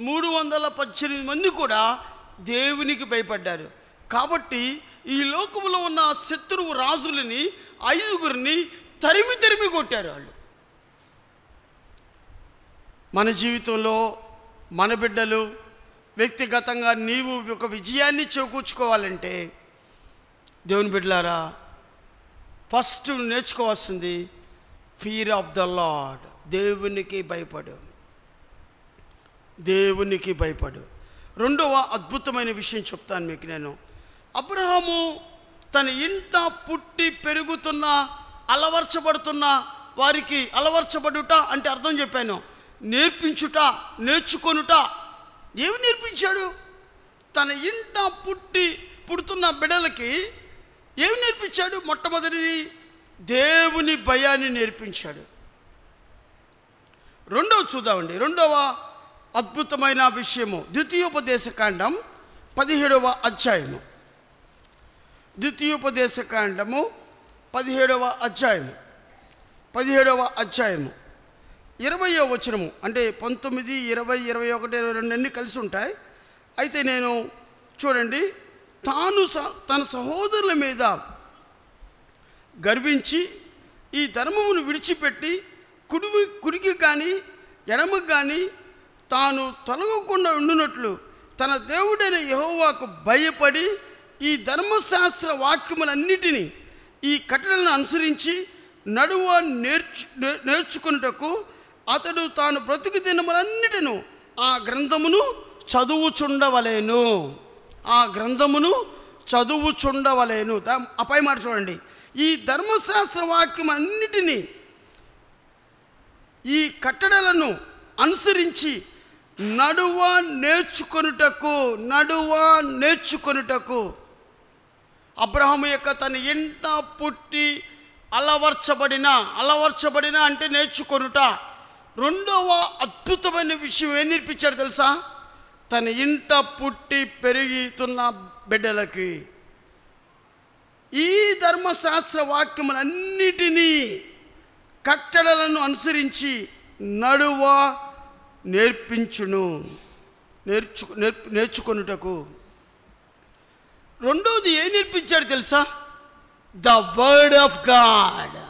మూడు వందల పద్దెనిమిది మంది కూడా దేవునికి భయపడ్డారు. కాబట్టి ఈ లోకంలో ఉన్న శత్రువు రాజులని ఐదుగురిని తరిమి తరిమి కొట్టారు వాళ్ళు. మన జీవితంలో మన బిడ్డలు వ్యక్తిగతంగా నీవు ఒక విజయాన్ని చేకూర్చుకోవాలంటే దేవుని బిడ్డలారా ఫస్ట్ నేర్చుకోవాల్సింది ఫీర్ ఆఫ్ ద లాడ్ దేవునికి భయపడు. దేవునికి భయపడు. రెండవ అద్భుతమైన విషయం చెప్తాను మీకు నేను. అబ్రహాము తన ఇంట పుట్టి పెరుగుతున్న అలవర్చబడుతున్న వారికి అలవర్చబడుట అంటే అర్థం చెప్పాను. నేర్పించుట నేర్చుకొనుట. ఏమి నేర్పించాడు? తన ఇంట పుట్టి పుడుతున్న బిడ్డలకి ఏమి నేర్పించాడు? మొట్టమొదటిది దేవుని భయాన్ని నేర్పించాడు. రెండవ చూద్దామండి. రెండవ అద్భుతమైన విషయము. ద్వితీయోపదేశకాండం పదిహేడవ అధ్యాయము. ద్వితీయోపదేశకాండము పదిహేడవ అధ్యాయము. పదిహేడవ అధ్యాయము. ఇరవయో వచనము. అంటే పంతొమ్మిది ఇరవై ఇరవై ఒకటి ఇరవై రెండు అన్నీ కలిసి ఉంటాయి. అయితే నేను చూడండి. తాను స- తన సహోదరుల మీద గర్వించి ఈ ధర్మమును విడిచిపెట్టి కుడి కుడికి కానీ ఎడమకు కానీ తాను తొలగకుండా ఉండునట్లు తన దేవుడైన యహోవాకు భయపడి ఈ ధర్మశాస్త్ర వాక్యములన్నిటినీ ఈ కట్టడలను అనుసరించి నడువ నేర్చు నేర్చుకున్నటకు అతడు తాను బ్రతుకు దినములన్నిటిను ఆ గ్రంథమును చదువుచుండవలేను. ఆ గ్రంథమును చదువుచుండవలేను. అపై మాట చూడండి. ఈ ధర్మశాస్త్ర వాక్యం అన్నిటినీ ఈ కట్టడలను అనుసరించి నడువ నేర్చుకొనుటకు నడువ నేర్చుకొనుటకు అబ్రహం యొక్క తన ఇంట పుట్టి అలవర్చబడిన అలవర్చబడిన అంటే నేర్చుకొనుట రెండవ అద్భుతమైన విషయం ఏం నేర్పించాడు తెలుసా? తన ఇంట పుట్టి పెరుగుతున్న బిడ్డలకి ఈ ధర్మశాస్త్ర వాక్యములన్నిటినీ కట్టడలను అనుసరించి నడువ నేర్పించును నేర్చు నేర్పు నేర్చుకొనుటకు. రెండోది ఏం నేర్పించాడు తెలుసా? The word of God.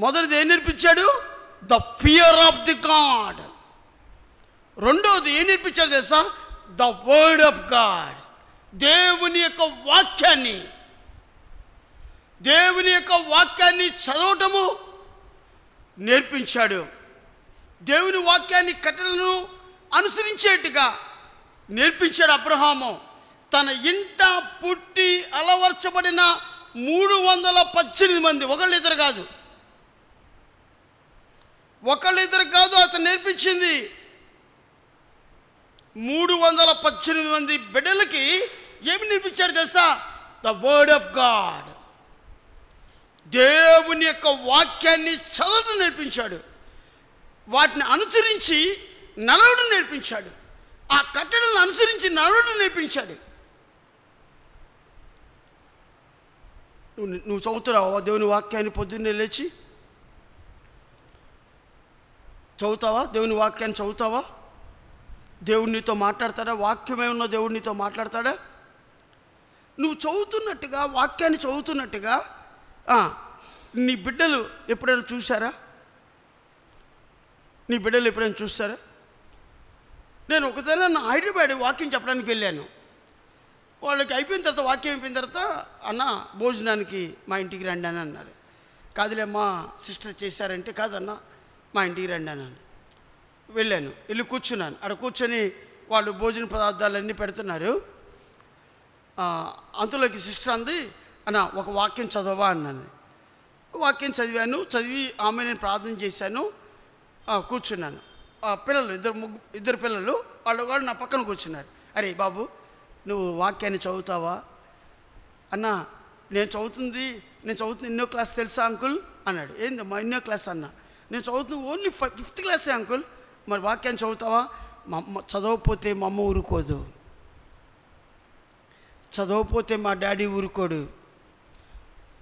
మొదటిది ఏం నేర్పించాడు? The fear of the God. రెండోది ఏం నేర్పించారు తెలుసా? ద వర్డ్ ఆఫ్ గాడ్ దేవుని యొక్క వాక్యాన్ని. దేవుని యొక్క వాక్యాన్ని చదవటము నేర్పించాడు. దేవుని వాక్యాన్ని కట్టలను అనుసరించేట్టుగా నేర్పించాడు అబ్రహాము. తన ఇంట పుట్టి అలవర్చబడిన మూడు వందల పద్దెనిమిది మంది. ఒకళ్ళిద్దరు కాదు. ఒకళ్ళిద్దరు కాదు అతను నేర్పించింది. మూడు వందల పద్దెనిమిది మంది బిడ్డలకి ఏమి నేర్పించాడు తెలుసా? ద వర్డ్ ఆఫ్ గాడ్ దేవుని యొక్క వాక్యాన్ని చదవడం నేర్పించాడు. వాటిని అనుసరించి నడవడం నేర్పించాడు. ఆ కట్టడలను అనుసరించి నడవడం నేర్పించాడు. నువ్వు నువ్వు చదువుతున్నావు? దేవుని వాక్యాన్ని పొద్దున్నే లేచి? చదువుతావా? దేవుని వాక్యాన్ని చదువుతావా? దేవుడినితో మాట్లాడతాడా? వాక్యమే ఉన్న దేవుడినితో మాట్లాడతాడా? నువ్వు చదువుతున్నట్టుగా వాక్యాన్ని చదువుతున్నట్టుగా నీ బిడ్డలు ఎప్పుడైనా చూసారా నీ బిడ్డలు ఎప్పుడైనా చూస్తారా? నేను ఒకసారి నా హైదరాబాద్ వాక్యం చెప్పడానికి వెళ్ళాను. వాళ్ళకి అయిపోయిన తర్వాత వాక్యం అయిపోయిన తర్వాత అన్న భోజనానికి మా ఇంటికి రండి అని అన్నారు. కాదులే మా సిస్టర్ చేశారంటే కాదన్న మా ఇంటికి రండి అన్నాను వెళ్ళాను. వెళ్ళి కూర్చున్నాను. అక్కడ కూర్చొని వాళ్ళు భోజన పదార్థాలన్నీ పెడుతున్నారు. అందులోకి అంతలోకి సిస్టర్ అంది అన్న ఒక వాక్యం చదవా అన్నాను. వాక్యం చదివాను. చదివి ఆమె నేను ప్రార్థన చేశాను. కూర్చున్నాను. పిల్లలు ఇద్దరు ముగ్గు ఇద్దరు పిల్లలు వాళ్ళు వాళ్ళు నా పక్కన కూర్చున్నారు. అరే బాబు నువ్వు వాక్యాన్ని చదువుతావా? అన్న నేను చదువుతుంది నేను చదువుతుంది ఎన్నో క్లాస్ తెలుసా అంకుల్? అన్నాడు. ఏందమ్మా ఎన్నో క్లాస్ అన్న? నేను చదువుతుంది ఓన్లీ ఫిఫ్త్ క్లాసే అంకుల్. మరి వాక్యం చదువుతావా? మా అమ్మ చదవకపోతే మా అమ్మ ఊరుకోదు. చదవకపోతే మా డాడీ ఊరుకోడు.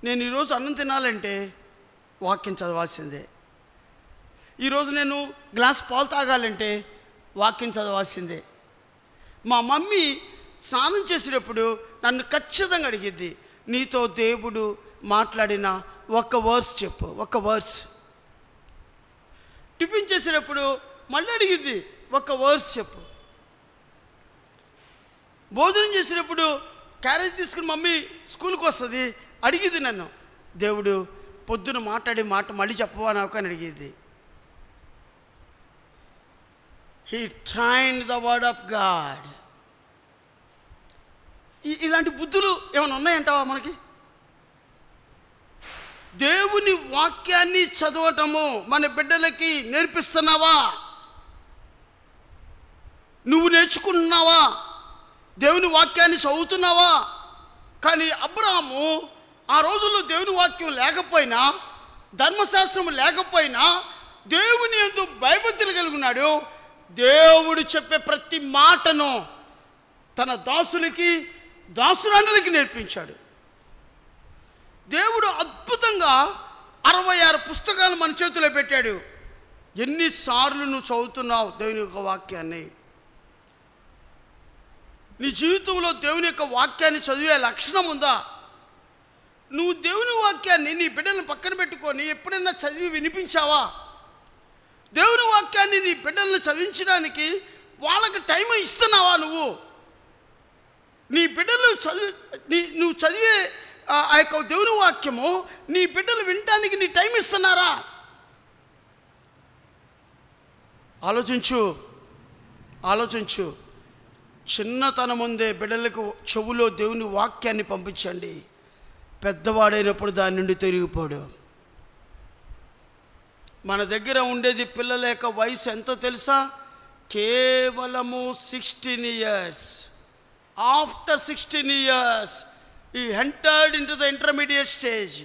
నేను ఈరోజు అన్నం తినాలంటే వాక్యం చదవాల్సిందే. ఈరోజు నేను గ్లాస్ పాలు తాగాలంటే వాక్యం చదవాల్సిందే. మా మమ్మీ స్నానం చేసేటప్పుడు నన్ను ఖచ్చితంగా అడిగిద్ది నీతో దేవుడు మాట్లాడిన ఒక్క వర్స్ చెప్పు ఒక్క వర్స్. టిఫిన్ చేసేటప్పుడు మళ్ళీ అడిగిద్ది ఒక వర్స్ చెప్పు. భోజనం చేసినప్పుడు క్యారేజ్ తీసుకుని మమ్మీ స్కూల్కి వస్తుంది అడిగిద్ది నన్ను. దేవుడు పొద్దున మాట్లాడి మాట మళ్ళీ చెప్పవా నాకు అని అడిగేది. He train the word of God ఇలాంటి బుద్ధులు ఏమైనా ఉన్నాయంటావా మనకి? దేవుని వాక్యాన్ని చదవటము మన బిడ్డలకి నేర్పిస్తున్నావా? నువ్వు నేర్చుకుంటున్నావా దేవుని వాక్యాన్ని చదువుతున్నావా? కానీ అబ్రాహము ఆ రోజుల్లో దేవుని వాక్యం లేకపోయినా ధర్మశాస్త్రం లేకపోయినా దేవుని ఎందు భయభక్తులు కలిగి ఉన్నాడు దేవుడు చెప్పే ప్రతి మాటను తన దాసులకి దాసురాండ్రులకి నేర్పించాడు. దేవుడు అద్భుతంగా అరవై ఆరు పుస్తకాలు మన చేతిలో పెట్టాడు. ఎన్నిసార్లు నువ్వు చదువుతున్నావు దేవుని యొక్క వాక్యాన్ని? నీ జీవితంలో దేవుని యొక్క వాక్యాన్ని చదివే లక్షణం ఉందా? నువ్వు దేవుని వాక్యాన్ని నీ బిడ్డలను పక్కన పెట్టుకొని ఎప్పుడైనా చదివి వినిపించావా? దేవుని వాక్యాన్ని నీ బిడ్డలను చదివించడానికి వాళ్ళకి టైం ఇస్తున్నావా నువ్వు? నీ బిడ్డలు చదివి నీ నువ్వు చదివే ఆ యొక్క దేవుని వాక్యము నీ బిడ్డలు వినటానికి నీ టైం ఇస్తున్నారా? ఆలోచించు ఆలోచించు. చిన్నతనం ముందే బిడ్డలకు చెవులో దేవుని వాక్యాన్ని పంపించండి. పెద్దవాడైనప్పుడు దాని నుండి తిరిగిపోడు మన దగ్గర ఉండేది పిల్లల యొక్క వయసు ఎంతో తెలుసా? కేవలము sixteen years after sixteen years he entered into the intermediate stage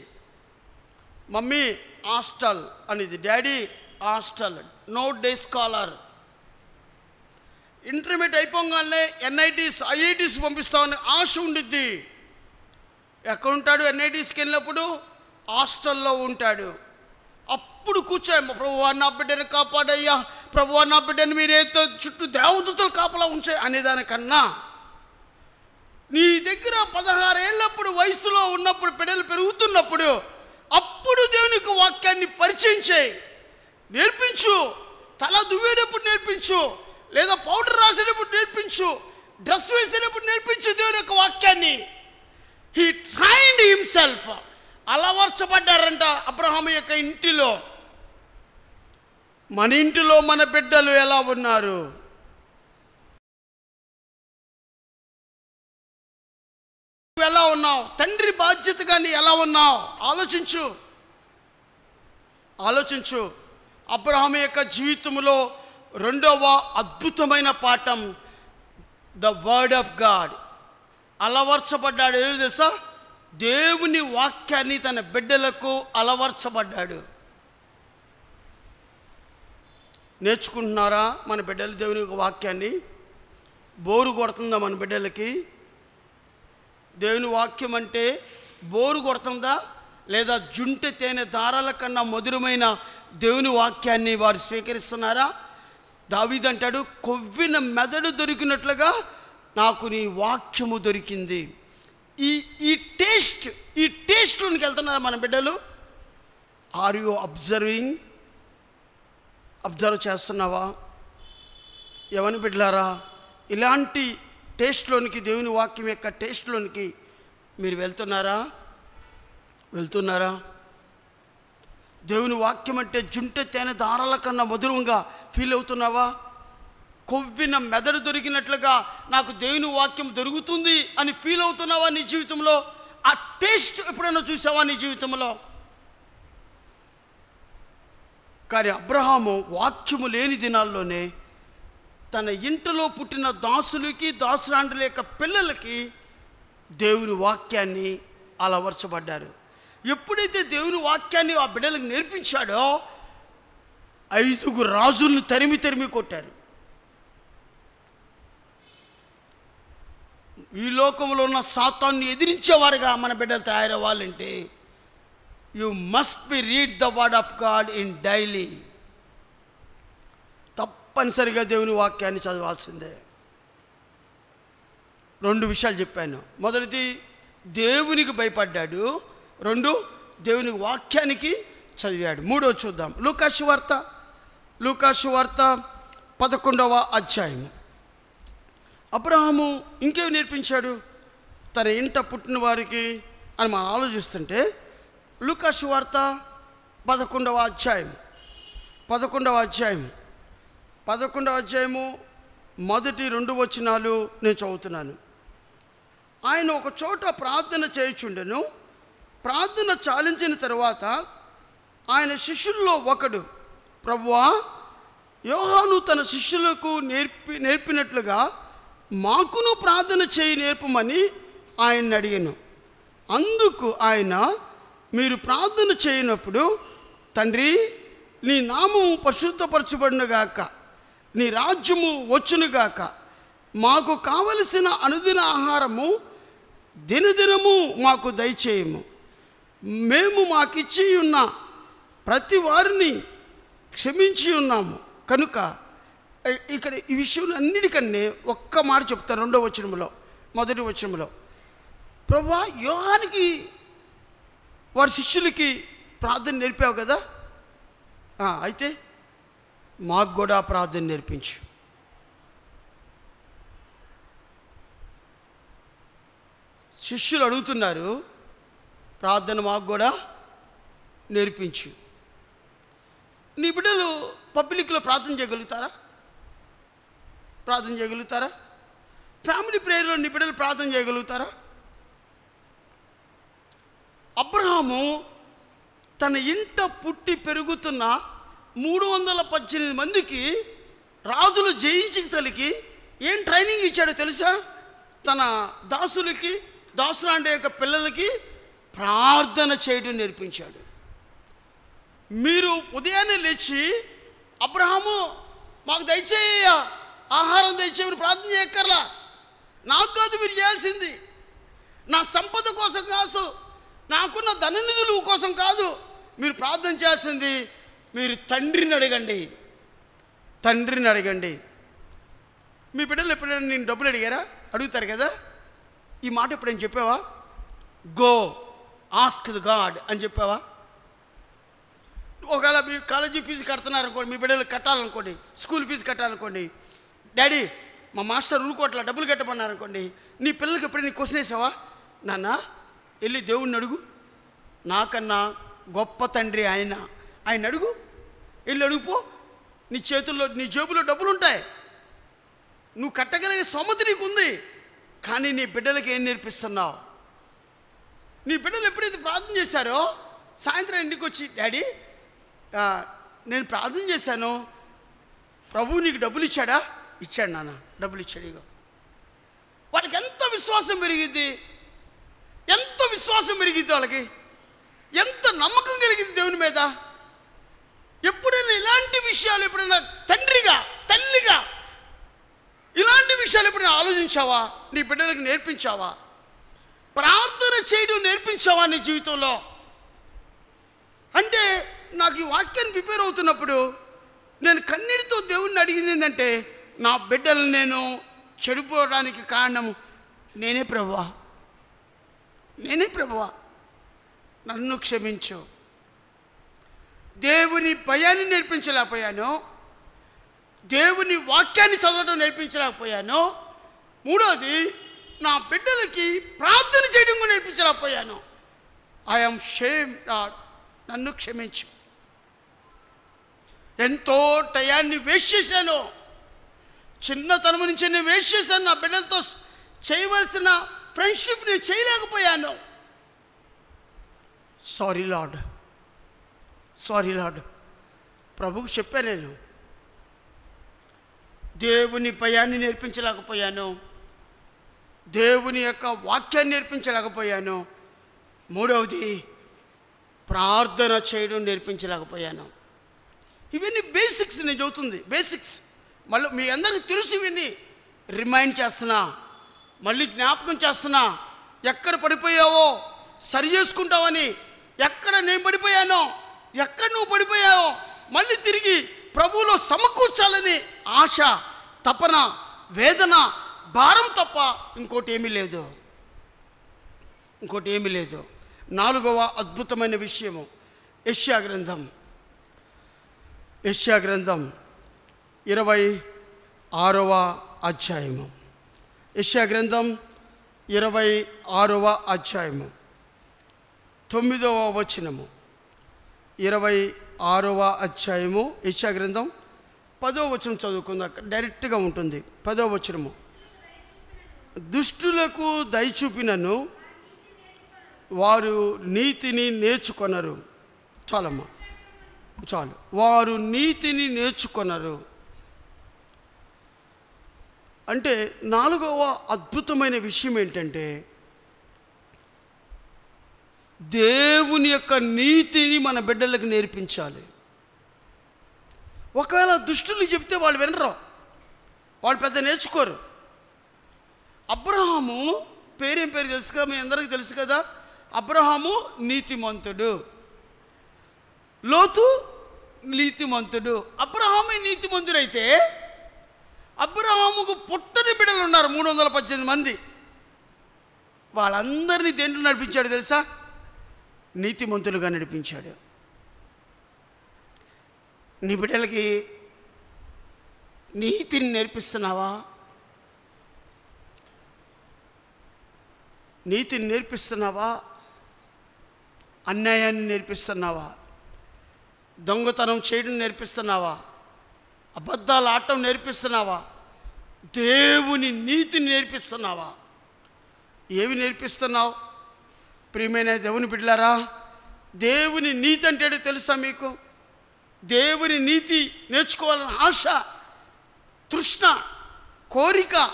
mummy hostel అనేది. Daddy hostel no day scholar intermediate అయిపోగానే ఎన్ఐటీస్ ఐఐటీస్ పంపిస్తామని ఆశ ఉండిద్ది. ఎక్కడ ఉంటాడు ఎన్ఐటీస్కి వెళ్ళినప్పుడు హాస్టల్లో ఉంటాడు. అప్పుడు కూర్చోయమ్మ ప్రభు నా బిడ్డని కాపాడయ్యా. ప్రభు నా బిడ్డని మీరేతో చుట్టూ దేవదూతలు కాపలా ఉంచాయి అనేదానికన్నా నీ దగ్గర పదహారేళ్ళప్పుడు వయసులో ఉన్నప్పుడు బిడ్డలు పెరుగుతున్నప్పుడు అప్పుడు దేవునికి వాక్యాన్ని పరిచయం చేయి. నేర్పించు. తల దువ్వేటప్పుడు నేర్పించు. లేదా పౌడర్ రాసేటప్పుడు నేర్పించు డ్రెస్ వేసేటప్పుడు నేర్పించు దేవుని యొక్క వాక్యాన్ని. హీ ట్రైండ్ హిమ్సెల్ఫ్ అలవర్చబడ్డారంట అబ్రహాం యొక్క ఇంటిలో. మన ఇంటిలో మన బిడ్డలు ఎలా ఉన్నారు? నువ్వు ఎలా ఉన్నావు? తండ్రి బాధ్యతగా నీ ఎలా ఉన్నావు? ఆలోచించు. ఆలోచించు. అబ్రహాం యొక్క జీవితంలో రెండవ అద్భుతమైన పాఠం ద వర్డ్ ఆఫ్ గాడ్ అలవర్చబడ్డాడు. ఏదో తెలుసా? దేవుని వాక్యాన్ని తన బిడ్డలకు అలవర్చబడ్డాడు. నేర్చుకుంటున్నారా మన బిడ్డలు దేవుని వాక్యాన్ని? బోరు కొడుతుందా మన బిడ్డలకి? దేవుని వాక్యం అంటే బోరు కొడుతుందా? లేదా జుంటె తేనె దారాల కన్నా మధురమైన దేవుని వాక్యాన్ని వారు స్వీకరిస్తున్నారా? దావిదంటాడు కొవ్విన మెదడు దొరికినట్లుగా నాకు నీ వాక్యము దొరికింది. ఈ ఈ టేస్ట్ ఈ టేస్ట్లోనికి వెళ్తున్నారా మన బిడ్డలు. ఆర్ యు అబ్జర్వింగ్ అబ్జర్వ్ చేస్తున్నావా? ఎవని బిడ్డలారా? ఇలాంటి టేస్ట్లోనికి దేవుని వాక్యం యొక్క టేస్ట్లోనికి మీరు వెళ్తున్నారా? వెళ్తున్నారా? దేవుని వాక్యం అంటే జుంట తేనె దారాల కన్నా మధురంగా ఫీల్ అవుతున్నావా? కొవ్విన మెదడు దొరికినట్లుగా నాకు దేవుని వాక్యం దొరుకుతుంది అని ఫీల్ అవుతున్నావా నీ జీవితంలో? ఆ టేస్ట్ ఎప్పుడైనా చూసావా నీ జీవితంలో? కానీ అబ్రహాము వాక్యము లేని దినాల్లోనే తన ఇంటిలో పుట్టిన దాసులకి దాసురాండ్రుల యొక్క పిల్లలకి దేవుని వాక్యాన్ని అలవర్చబడ్డారు. ఎప్పుడైతే దేవుని వాక్యాన్ని ఆ బిడ్డలకు నేర్పించాడో ఐదుగురు రాజుల్ని తరిమి తరిమి కొట్టారు. ఈ లోకంలో ఉన్న సాతాన్ని ఎదిరించేవారుగా మన బిడ్డలు తయారవ్వాలంటే you must be read the word of God in daily తప్పనిసరిగా దేవుని వాక్యాన్ని చదవాల్సిందే. రెండు విషయాలు చెప్పాను. మొదటిది దేవునికి భయపడ్డాడు. రెండు దేవుని వాక్యానికి చదివాడు. మూడో చూద్దాం. లూకాసు వార్త లూకాసు వార్త పదకొండవ అధ్యాయం. అబ్రహాము ఇంకేమి నేర్పించాడు? తన ఇంట పుట్టిన వారికి అని మనం ఆలోచిస్తుంటే లూకాసు వార్త పదకొండవ అధ్యాయం. పదకొండవ అధ్యాయం. పదకొండవ అధ్యాయము మొదటి రెండు వచనాలు నేను చదువుతున్నాను. ఆయన ఒక చోట ప్రార్థన చేయుచుండెను. ప్రార్థన చాలించిన తర్వాత ఆయన శిష్యుల్లో ఒకడు ప్రభువా యోహాను తన శిష్యులకు నేర్పి నేర్పినట్లుగా మాకును ప్రార్థన చేయి నేర్పమని ఆయన్ని అడిగాను. అందుకు ఆయన మీరు ప్రార్థన చేయనప్పుడు తండ్రి నీ నామము పరిశుద్ధపరచబడినగాక నీ రాజ్యము వచ్చునుగాక మాకు కావలసిన అనుదిన ఆహారము దినదినము మాకు దయచేయము. మేము మాకిచ్చి ఉన్న ప్రతి వారిని క్షమించి ఉన్నాము. కనుక ఇక్కడ ఈ విషయం అన్నిటికన్నే ఒక్క మాట చెప్తాను రెండో వచనంలో మొదటి వచనంలో ప్రభా యోహానికి వారి శిష్యులకి ప్రార్థన నేర్పావు కదా? అయితే మాకు కూడా ప్రార్థన నేర్పించు. శిష్యులు అడుగుతున్నారు ప్రార్థన మాకు కూడా నేర్పించు. నీ బిడ్డలు పబ్లిక్లో ప్రార్థన చేయగలుగుతారా? ప్రార్థన చేయగలుగుతారా? ఫ్యామిలీ ప్రేయర్లో నీ బిడ్డలు ప్రార్థన చేయగలుగుతారా? అబ్రహాము తన ఇంట పుట్టి పెరుగుతున్న మూడు వందల పద్దెనిమిది మందికి రాజులు జయించి తలికి ఏం ట్రైనింగ్ ఇచ్చాడో తెలుసా? తన దాసులకి దాసులు అంటే యొక్క పిల్లలకి ప్రార్థన చేయడం నేర్పించాడు. మీరు ఉదయాన్నే లేచి అబ్రహాము మాకు దయచేయ ఆహారం దయచేయమని ప్రార్థన చేయక్కర్లా. నాకు కాదు మీరు చేయాల్సింది. నా సంపద కోసం కాదు నాకున్న ధననిధులు కోసం కాదు మీరు ప్రార్థన చేయాల్సింది మీరు తండ్రిని అడగండి. తండ్రిని అడగండి. మీ బిడ్డలు ఎప్పుడైనా నేను డబ్బులు అడిగారా? అడుగుతారు కదా? ఈ మాట ఎప్పుడైనా చెప్పావా? గో ఆస్క్ ద గాడ్ అని చెప్పావా? ఒకవేళ మీ కాలేజీ ఫీజు కడుతున్నారనుకోండి మీ బిడ్డలు కట్టాలనుకోండి స్కూల్ ఫీజు కట్టాలనుకోండి డాడీ మా మాస్టర్ ఊరుకోట్ల డబ్బులు కట్టమన్నారనుకోండి నీ పిల్లలకి ఎప్పుడు నీ క్వశ్చన్ వేసావా? నాన్న వెళ్ళి దేవుణ్ణి అడుగు. నాకన్నా గొప్ప తండ్రి ఆయన. ఆయన అడుగు. వెళ్ళి అడుగుపో. నీ చేతుల్లో నీ జేబులో డబ్బులు ఉంటాయి నువ్వు కట్టగలిగే సోమతి నీకుంది. కానీ నీ బిడ్డలకి ఏం నేర్పిస్తున్నావు? నీ బిడ్డలు ఎప్పుడైతే ప్రార్థన చేశారో సాయంత్రం ఇంటికి వచ్చి డాడీ నేను ప్రార్థన చేశాను. ప్రభువు నీకు డబ్బులు ఇచ్చాడా? ఇచ్చాడు నాన్న డబ్బులు ఇచ్చాడు ఇగో వాళ్ళకి ఎంత విశ్వాసం పెరిగిద్ది? ఎంత విశ్వాసం పెరిగిద్ది వాళ్ళకి? ఎంత నమ్మకం కలిగింది దేవుని మీద? ఎప్పుడైనా ఇలాంటి విషయాలు ఎప్పుడైనా తండ్రిగా తల్లిగా ఇలాంటి విషయాలు ఎప్పుడైనా ఆలోచించావా? నీ బిడ్డలకు నేర్పించావా? ప్రార్థన చేయడం నేర్పించావా నీ జీవితంలో? అంటే నాకు ఈ వాక్యాన్ని ప్రిపేర్ అవుతున్నప్పుడు నేను కన్నీటితో దేవుణ్ణి అడిగింది ఏంటంటే నా బిడ్డలు నేను చెడిపోవడానికి కారణం నేనే ప్రభువా. నేనే ప్రభువా. నన్ను క్షమించు. దేవుని భయాన్ని నేర్పించలేకపోయాను. దేవుని వాక్యాన్ని చదవడం నేర్పించలేకపోయాను. మూడోది నా బిడ్డలకి ప్రార్థన చేయడం కూడా నేర్పించలేకపోయాను. ఐఎమ్ షేమ్ నన్ను క్షమించు. ఎంతో టయాన్ని వేస్ట్ చేశాను. చిన్నతనం నుంచి నేను వేస్ట్ చేశాను. నా బిడ్డలతో చేయవలసిన ఫ్రెండ్షిప్ నేను చేయలేకపోయాను. సారీ లాడ్ సారీ లాడ్ ప్రభుకు చెప్పాను నేను. దేవుని భయాన్ని నేర్పించలేకపోయాను. దేవుని యొక్క వాక్యాన్ని నేర్పించలేకపోయాను. మూడవది ప్రార్థన చేయడం నేర్పించలేకపోయాను. ఇవన్నీ బేసిక్స్ నేను చదువుతుంది బేసిక్స్ మళ్ళీ మీ అందరికీ తెలుసు ఇవన్నీ. రిమైండ్ చేస్తున్నా. మళ్ళీ జ్ఞాపకం చేస్తున్నా. ఎక్కడ పడిపోయావో? సరి చేసుకుంటావని. ఎక్కడ నేను పడిపోయానో? ఎక్కడ నువ్వు పడిపోయావో? మళ్ళీ తిరిగి ప్రభువులో సమకూర్చాలని ఆశ తపన వేదన భారం తప్ప ఇంకోటి ఏమీ లేదు. ఇంకోటి ఏమీ లేదు. నాలుగవ అద్భుతమైన విషయము. యష్యా గ్రంథం. యష్యా గ్రంథం ఇరవై ఆరవ అధ్యాయము. యష్యా గ్రంథం ఇరవై ఆరవ అధ్యాయము. తొమ్మిదవ వచనము. ఇరవై ఆరవ అధ్యాయము యష్యా గ్రంథం పదో వచనం చదువుకుందాక డైరెక్ట్గా ఉంటుంది. పదో వచనము. దుష్టులకు దయచూపినను వారు నీతిని నేర్చుకొనరు. చాలమ్మా. చాలు. వారు నీతిని నేర్చుకొనరు. అంటే నాలుగవ అద్భుతమైన విషయం ఏంటంటే దేవుని యొక్క నీతిని మన బిడ్డలకు నేర్పించాలి. ఒకవేళ దుష్టులు చెప్తే వాళ్ళు వినరు. వాళ్ళు పెద్ద నేర్చుకోరు. అబ్రహాము పేరేం పేరు తెలుసు కదా మీ అందరికీ తెలుసు కదా? అబ్రహాము నీతిమంతుడు. లోతు నీతిమంతుడు. అబ్రహామే నీతిమంతుడైతే అబ్రహాముకు పుట్టని బిడ్డలు ఉన్నారు మూడు వందల పద్దెనిమిది మంది. వాళ్ళందరినీ దేంట్లో నడిపించాడు తెలుసా? నీతిమంతులుగా నడిపించాడు. నీ బిడ్డలకి నీతిని నేర్పిస్తున్నావా? నీతిని నేర్పిస్తున్నావా? అన్యాయాన్ని నేర్పిస్తున్నావా? దొంగతనం చేయడం నేర్పిస్తున్నావా? అబద్ధాలు ఆడటం నేర్పిస్తున్నావా? దేవుని నీతిని నేర్పిస్తున్నావా? ఏవి నేర్పిస్తున్నావు? ప్రియమైన దేవుని బిడ్డలారా దేవుని నీతి అంటే తెలుసా మీకు? దేవుని నీతి నేర్చుకోవాలని ఆశ తృష్ణ కోరిక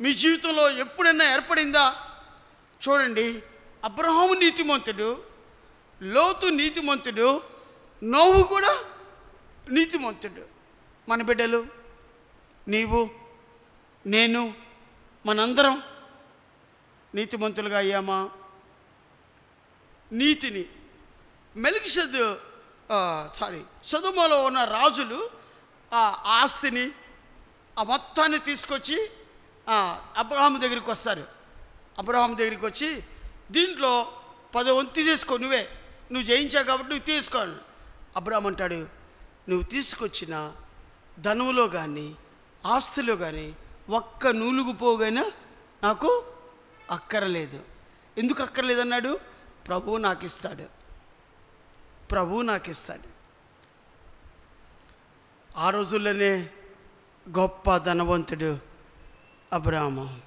మీ జీవితంలో ఎప్పుడైనా ఏర్పడిందా? చూడండి అబ్రహాము నీతిమంతుడు లోతు నీతిమంతుడు నోవు కూడా నీతిమంతుడు. మన బిడ్డలు నీవు నేను మనందరం నీతిమంతులుగా అయ్యామా? నీతిని మెలికిసద్ సారీ సదుమలో ఉన్న రాజులు ఆ ఆస్తిని ఆ మొత్తాన్ని తీసుకొచ్చి అబ్రహాం దగ్గరికి వస్తారు. అబ్రహాం దగ్గరికి వచ్చి దీంట్లో పదో వంతు తీసుకో నువ్వే. నువ్వు జయించావు కాబట్టి నువ్వు తీసుకోండి అబ్రామ్ అంటాడు నువ్వు తీసుకొచ్చిన ధనములో కానీ ఆస్తిలో కానీ ఒక్క నూలుగు పోగైనా నాకు అక్కరలేదు. ఎందుకు అక్కర్లేదన్నాడు ప్రభువు నాకు ఇస్తాడు ప్రభువు నాకు ఇస్తాడు ఆ రోజుల్లోనే గొప్ప ధనవంతుడు అబ్రాహ్మ.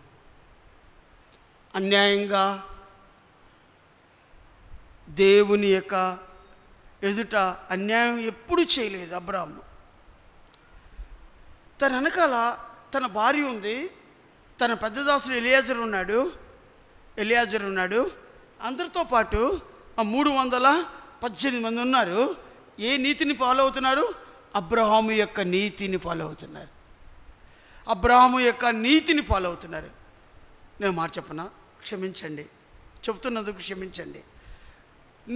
అన్యాయంగా దేవుని యొక్క ఎదుట అన్యాయం ఎప్పుడు చేయలేదు అబ్రాహము. తన వెనకాల తన భార్య ఉంది. తన పెద్ద దాసుడు ఎలియాజర్ ఉన్నాడు. ఎలియాజర్ ఉన్నాడు. అందరితో పాటు ఆ మూడు వందల పద్దెనిమిది మంది ఉన్నారు. ఏ నీతిని ఫాలో అవుతున్నారు? అబ్రహాము యొక్క నీతిని ఫాలో అవుతున్నారు. అబ్రహాము యొక్క నీతిని ఫాలో అవుతున్నారు. నేను మాట చెప్పనా? క్షమించండి. చెప్తున్నందుకు క్షమించండి.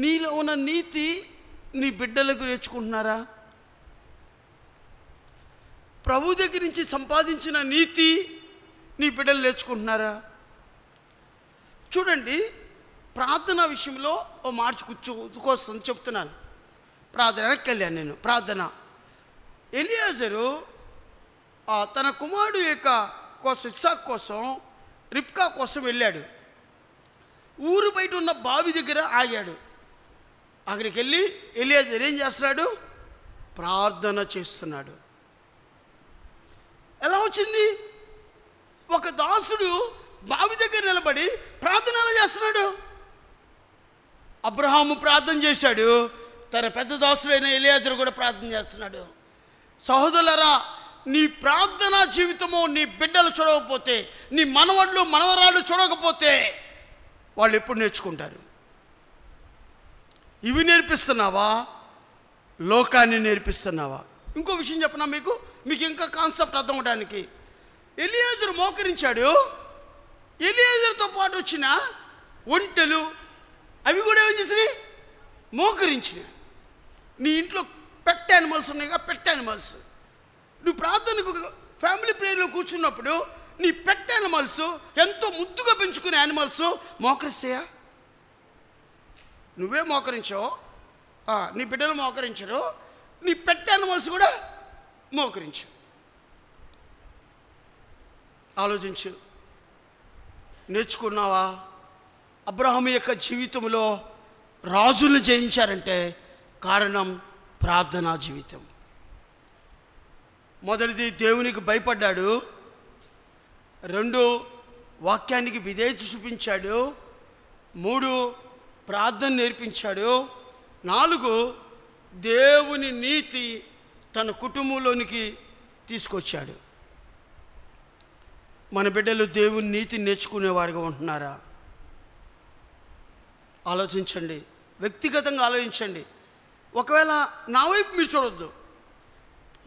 నీలో ఉన్న నీతి నీ బిడ్డలకు నేర్చుకుంటున్నారా? ప్రభు దగ్గర నుంచి సంపాదించిన నీతి నీ బిడ్డలు నేర్చుకుంటున్నారా? చూడండి ప్రార్థన విషయంలో ఓ మార్చి కూర్చో కోసం చెప్తున్నాను. ప్రార్థన వెనక్కి వెళ్ళాను నేను ప్రార్థన. ఎలియాజరు తన కుమారుడు యొక్క కోసం ఇస్సాక్ కోసం రిప్కా కోసం వెళ్ళాడు. ఊరు బయట ఉన్న బావి దగ్గర ఆగాడు. అక్కడికి వెళ్ళి ఎలియాజర్ ఏం చేస్తున్నాడు? ప్రార్థన చేస్తున్నాడు. ఎలా వచ్చింది? ఒక దాసుడు బావి దగ్గర నిలబడి ప్రార్థన ఎలా చేస్తున్నాడు? అబ్రహాము ప్రార్థన చేశాడు. తన పెద్ద దాసుడైన ఎలియాజరు కూడా ప్రార్థన చేస్తున్నాడు. సహోదరులరా నీ ప్రార్థనా జీవితము నీ బిడ్డలు చూడకపోతే నీ మనవళ్ళు మనవరాళ్ళు చూడకపోతే వాళ్ళు ఎప్పుడు నేర్చుకుంటారు? ఇవి నేర్పిస్తున్నావా? లోకాన్ని నేర్పిస్తున్నావా? ఇంకో విషయం చెప్పనా మీకు? మీకు ఇంకా కాన్సెప్ట్ అర్థం అవడానికి ఎలియాజరు మోకరించాడు. ఎలియాజర్తో పాటు వచ్చిన ఒంటెలు అవి కూడా ఏం చేసినాయి? మోకరించినాయి. నీ ఇంట్లో పెట్ యానిమల్స్ ఉన్నాయిగా పెట్ యానిమల్స్ నువ్వు ప్రార్థనకు ఫ్యామిలీ ప్రేయర్లో కూర్చున్నప్పుడు నీ పెట్ యానిమల్స్ ఎంతో ముద్దుగా పెంచుకునే యానిమల్స్ మోకరిస్తాయా? నువ్వే మోకరించావు. నీ బిడ్డలు మోకరించరు. నీ పెట్ట అనిమల్స్ కూడా మోకరించు. ఆలోచించు. నేర్చుకున్నావా? అబ్రహం యొక్క జీవితంలో రాజులు జయించారంటే కారణం ప్రార్థనా జీవితం. మొదటిది దేవునికి భయపడ్డాడు. రెండు వాక్యానికి విధేయత చూపించాడు. మూడు ప్రార్థన నేర్పించాడు. నాలుగు దేవుని నీతి తన కుటుంబంలోనికి తీసుకొచ్చాడు. మన బిడ్డలు దేవుని నీతి నేర్చుకునేవారుగా ఉంటున్నారా? ఆలోచించండి. వ్యక్తిగతంగా ఆలోచించండి. ఒకవేళ నా వైపు మీరు చూడొద్దు.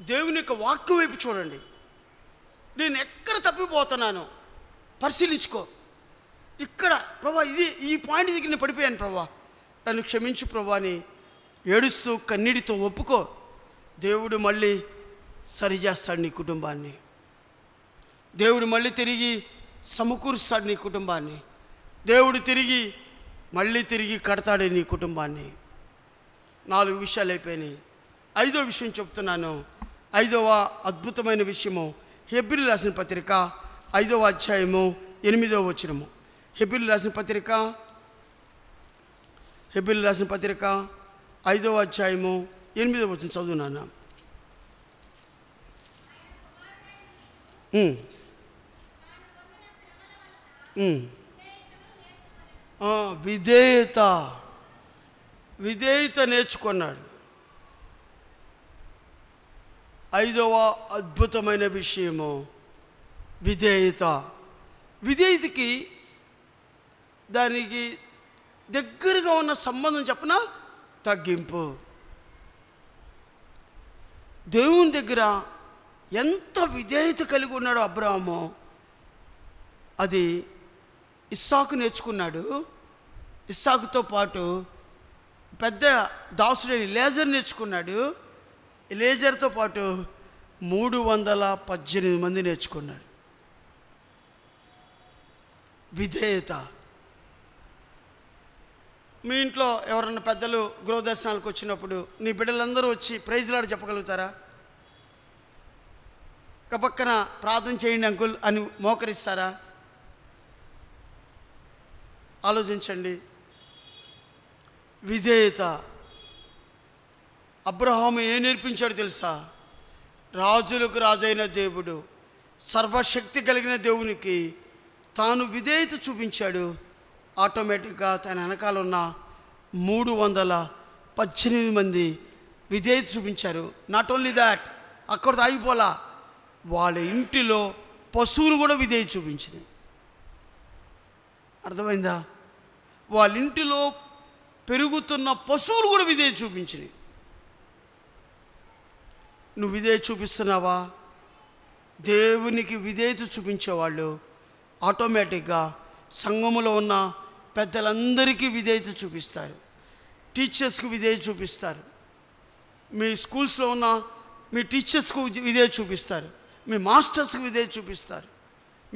దేవుని యొక్క వాక్యం వైపు చూడండి. నేను ఎక్కడ తప్పిపోతున్నాను పరిశీలించుకో. ఇక్కడ ప్రభా ఇది ఈ పాయింట్ దగ్గర నేను పడిపోయాను ప్రభా. నన్ను క్షమించు ప్రభా అని ఏడుస్తూ కన్నీటితో ఒప్పుకో. దేవుడు మళ్ళీ సరిచేస్తాడు నీ కుటుంబాన్ని. దేవుడు మళ్ళీ తిరిగి సమకూరుస్తాడు నీ కుటుంబాన్ని. దేవుడు తిరిగి మళ్ళీ తిరిగి కడతాడు నీ కుటుంబాన్ని. నాలుగు విషయాలు అయిపోయినాయి. ఐదో విషయం చెప్తున్నాను. ఐదవ అద్భుతమైన విషయము. హెబ్రిల్ రాసిన పత్రిక ఐదవ అధ్యాయము ఎనిమిదవ వచనము. హెబిల్ రాసిన పత్రిక హెబిల్ రాసిన పత్రిక ఐదవ అధ్యాయము ఎనిమిదవ వచ్చిన చదువునాను విధేయత విధేయత నేర్చుకున్నాడు. ఐదవ అద్భుతమైన విషయము విధేయత. విధేయతకి దానికి దగ్గరగా ఉన్న సంబంధం చెప్పిన? తగ్గింపు. దేవుని దగ్గర ఎంత విధేయత కలిగి ఉన్నాడో అబ్రాహము అది ఇస్సాకు నేర్చుకున్నాడు. ఇస్సాకుతో పాటు పెద్ద దాసుడైన లేజర్ నేర్చుకున్నాడు. లేజర్తో పాటు మూడు వందల పద్దెనిమిది మంది నేర్చుకున్నాడు. విధేయత. మీ ఇంట్లో ఎవరన్నా పెద్దలు గృహ దర్శనాలకు వచ్చినప్పుడు నీ బిడ్డలందరూ వచ్చి ప్రైజ్లాడు చెప్పగలుగుతారా? ఒక పక్కన ప్రార్థన చేయండి అంకుల్ అని మోకరిస్తారా? ఆలోచించండి. విధేయత. అబ్రహాము ఏం నేర్పించాడు తెలుసా? రాజులకు రాజైన దేవుడు సర్వశక్తి కలిగిన దేవునికి తాను విధేయత చూపించాడు. ఆటోమేటిక్గా తన వెనకాల ఉన్న మూడు వందల పద్దెనిమిది మంది విధేయత చూపించారు. నాట్ ఓన్లీ దాట్ అక్కడ ఆగిపోలా వాళ్ళ ఇంటిలో పశువులు కూడా విధేయ చూపించినాయి. అర్థమైందా? వాళ్ళ ఇంటిలో పెరుగుతున్న పశువులు కూడా విధేయ చూపించినాయి. నువ్వు విధేయ చూపిస్తున్నావా? దేవునికి విధేయత చూపించేవాళ్ళు ఆటోమేటిక్గా సంఘములో ఉన్న పెద్దలందరికీ విధేయత చూపిస్తారు. టీచర్స్కి విధేయత చూపిస్తారు. మీ స్కూల్స్లో ఉన్న మీ టీచర్స్కు విధేయత చూపిస్తారు. మీ మాస్టర్స్కి విధేయత చూపిస్తారు.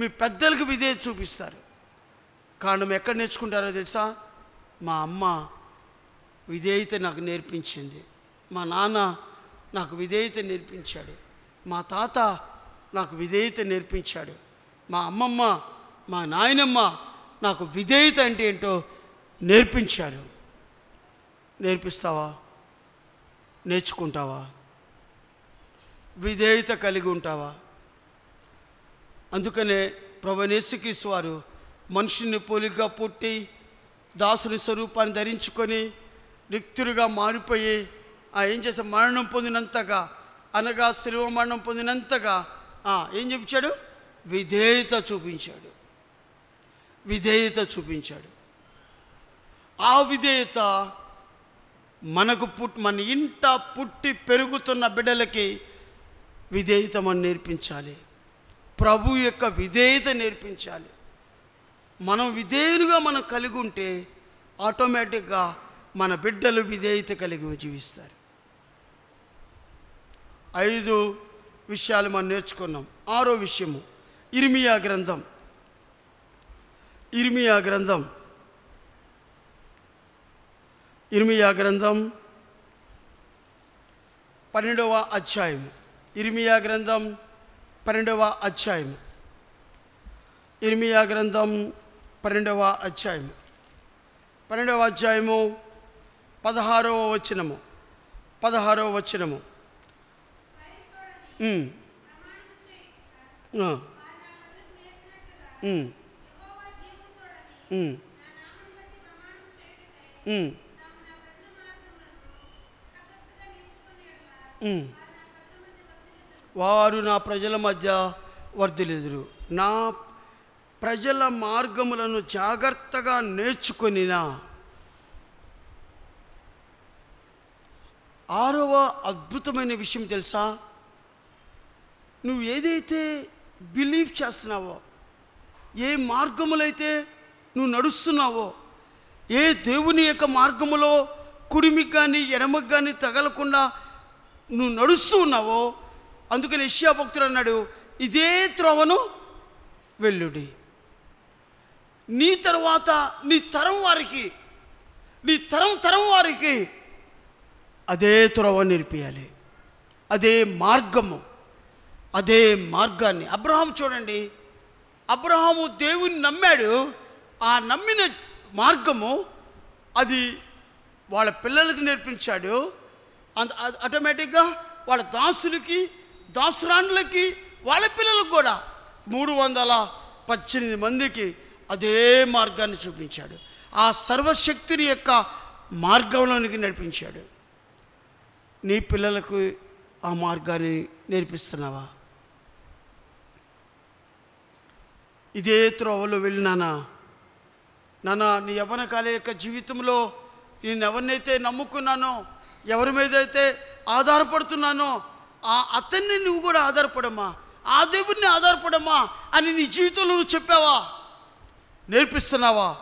మీ పెద్దలకు విధేయత చూపిస్తారు. కారణం ఎక్కడ నేర్చుకుంటారో తెలుసా? మా అమ్మ విధేయత నాకు నేర్పించింది. మా నాన్న నాకు విధేయత నేర్పించాడు. మా తాత నాకు విధేయత నేర్పించాడు. మా అమ్మమ్మ మా నాయనమ్మ నాకు విధేయత అంటే ఏంటో నేర్పించారు. నేర్పిస్తావా? నేర్చుకుంటావా? విధేయత కలిగి ఉంటావా? అందుకనే ప్రభనేసుక్రీస్తు వారు మనుషుని పోలిగ్గా పుట్టి దాసుని స్వరూపాన్ని ధరించుకొని రిక్తులుగా మారిపోయి ఆ ఏం చేస్తే మరణం పొందినంతగా అనగా శిలువ మరణం పొందినంతగా ఏం చూపించాడు? విధేయత చూపించాడు. విధేయత చూపించాడు. ఆ విధేయత మనకు పుట్ మన ఇంట పుట్టి పెరుగుతున్న బిడ్డలకి విధేయత మనం నేర్పించాలి. ప్రభు యొక్క విధేయత నేర్పించాలి. మనం విధేయులుగా మనం కలిగి ఉంటే ఆటోమేటిక్గా మన బిడ్డలు విధేయత కలిగి జీవిస్తారు. ఐదు విషయాలు మనం నేర్చుకున్నాం. ఆరో విషయము ఇర్మియా గ్రంథం. ఇర్మియా గ్రంథం. ఇర్మియా గ్రంథం పన్నెండవ అధ్యాయం ఇర్మియా గ్రంథం పన్నెండవ అధ్యాయం ఇర్మియా గ్రంథం పన్నెండవ అధ్యాయం పన్నెండవ అధ్యాయము పదహారవ వచనము. పదహారవ వచనము. Mm. వారు నా ప్రజల మధ్య వర్ధిల్లుదురు. నా ప్రజల మార్గములను జాగ్రత్తగా నేర్చుకొనిన ఆరవ అద్భుతమైన విషయం తెలుసా? నువ్వు ఏదైతే బిలీవ్ చేస్తున్నావో ఏ మార్గములైతే నువ్వు నడుస్తున్నావో? ఏ దేవుని యొక్క మార్గములో కుడిమికి కానీ ఎడమకి కానీ తగలకుండా నువ్వు నడుస్తూ ఉన్నావో? అందుకని యష్యా భక్తుడు అన్నాడు ఇదే త్రోవను వెల్లుడి నీ తరువాత నీ తరం వారికి నీ తరం తరం వారికి అదే త్రోవ నేర్పియాలి. అదే మార్గము అదే మార్గాన్ని. అబ్రహాం చూడండి అబ్రహాము దేవుని నమ్మాడు ఆ నమ్మిన మార్గము అది వాళ్ళ పిల్లలకు నేర్పించాడు. అంత ఆటోమేటిక్గా వాళ్ళ దాసులకి దాసురాండ్లకి వాళ్ళ పిల్లలకు కూడా మూడు వందల పద్దెనిమిది మందికి అదే మార్గాన్ని చూపించాడు. ఆ సర్వశక్తుని యొక్క మార్గంలోనికి నడిపించాడు. నీ పిల్లలకు ఆ మార్గాన్ని నేర్పిస్తున్నావా? ఇదే త్రోవలో వెళ్ళినానా? నాన్న నీ యవ్వన కాల యొక్క జీవితంలో నేను ఎవరినైతే నమ్ముకున్నానో ఎవరి మీద అయితే ఆధారపడుతున్నానో ఆ అతన్ని నువ్వు కూడా ఆధారపడమ్మా. ఆ దేవుడిని ఆధారపడమ్మా అని నీ జీవితంలో నువ్వు చెప్పావా? నేర్పిస్తున్నావా?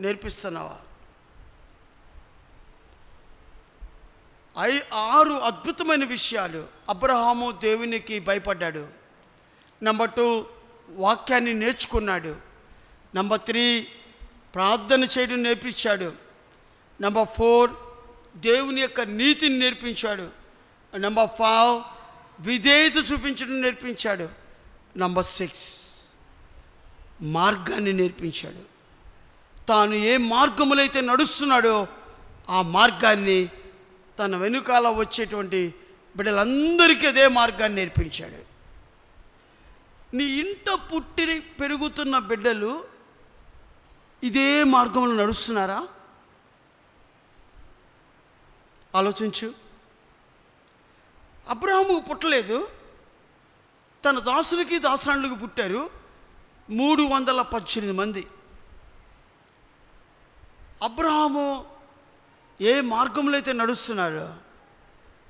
నేర్పిస్తున్నావా? ఐ ఆరు అద్భుతమైన విషయాలు అబ్రహాము దేవునికి భయపడ్డాడు. నెంబర్ టూ వాక్యాన్ని నేర్చుకున్నాడు. నెంబర్ త్రీ ప్రార్థన చేయడం నేర్పించాడు. నెంబర్ ఫోర్ దేవుని యొక్క నీతిని నేర్పించాడు. నెంబర్ ఫైవ్ విధేయత చూపించడం నేర్పించాడు. నంబర్ సిక్స్ మార్గాన్ని నేర్పించాడు. తాను ఏ మార్గములైతే నడుస్తున్నాడో ఆ మార్గాన్ని తన వెనుకాల వచ్చేటువంటి బిడ్డలందరికీ అదే మార్గాన్ని నేర్పించాడు. నీ ఇంట పుట్టి పెరుగుతున్న బిడ్డలు ఇదే మార్గంలో నడుస్తున్నారా? ఆలోచించు. అబ్రహాము పుట్టలేదు. తన దాసులకి దాసరాండ్లకు పుట్టారు మూడు వందల పద్దెనిమిది మంది. అబ్రహాము ఏ మార్గంలో అయితే నడుస్తున్నారో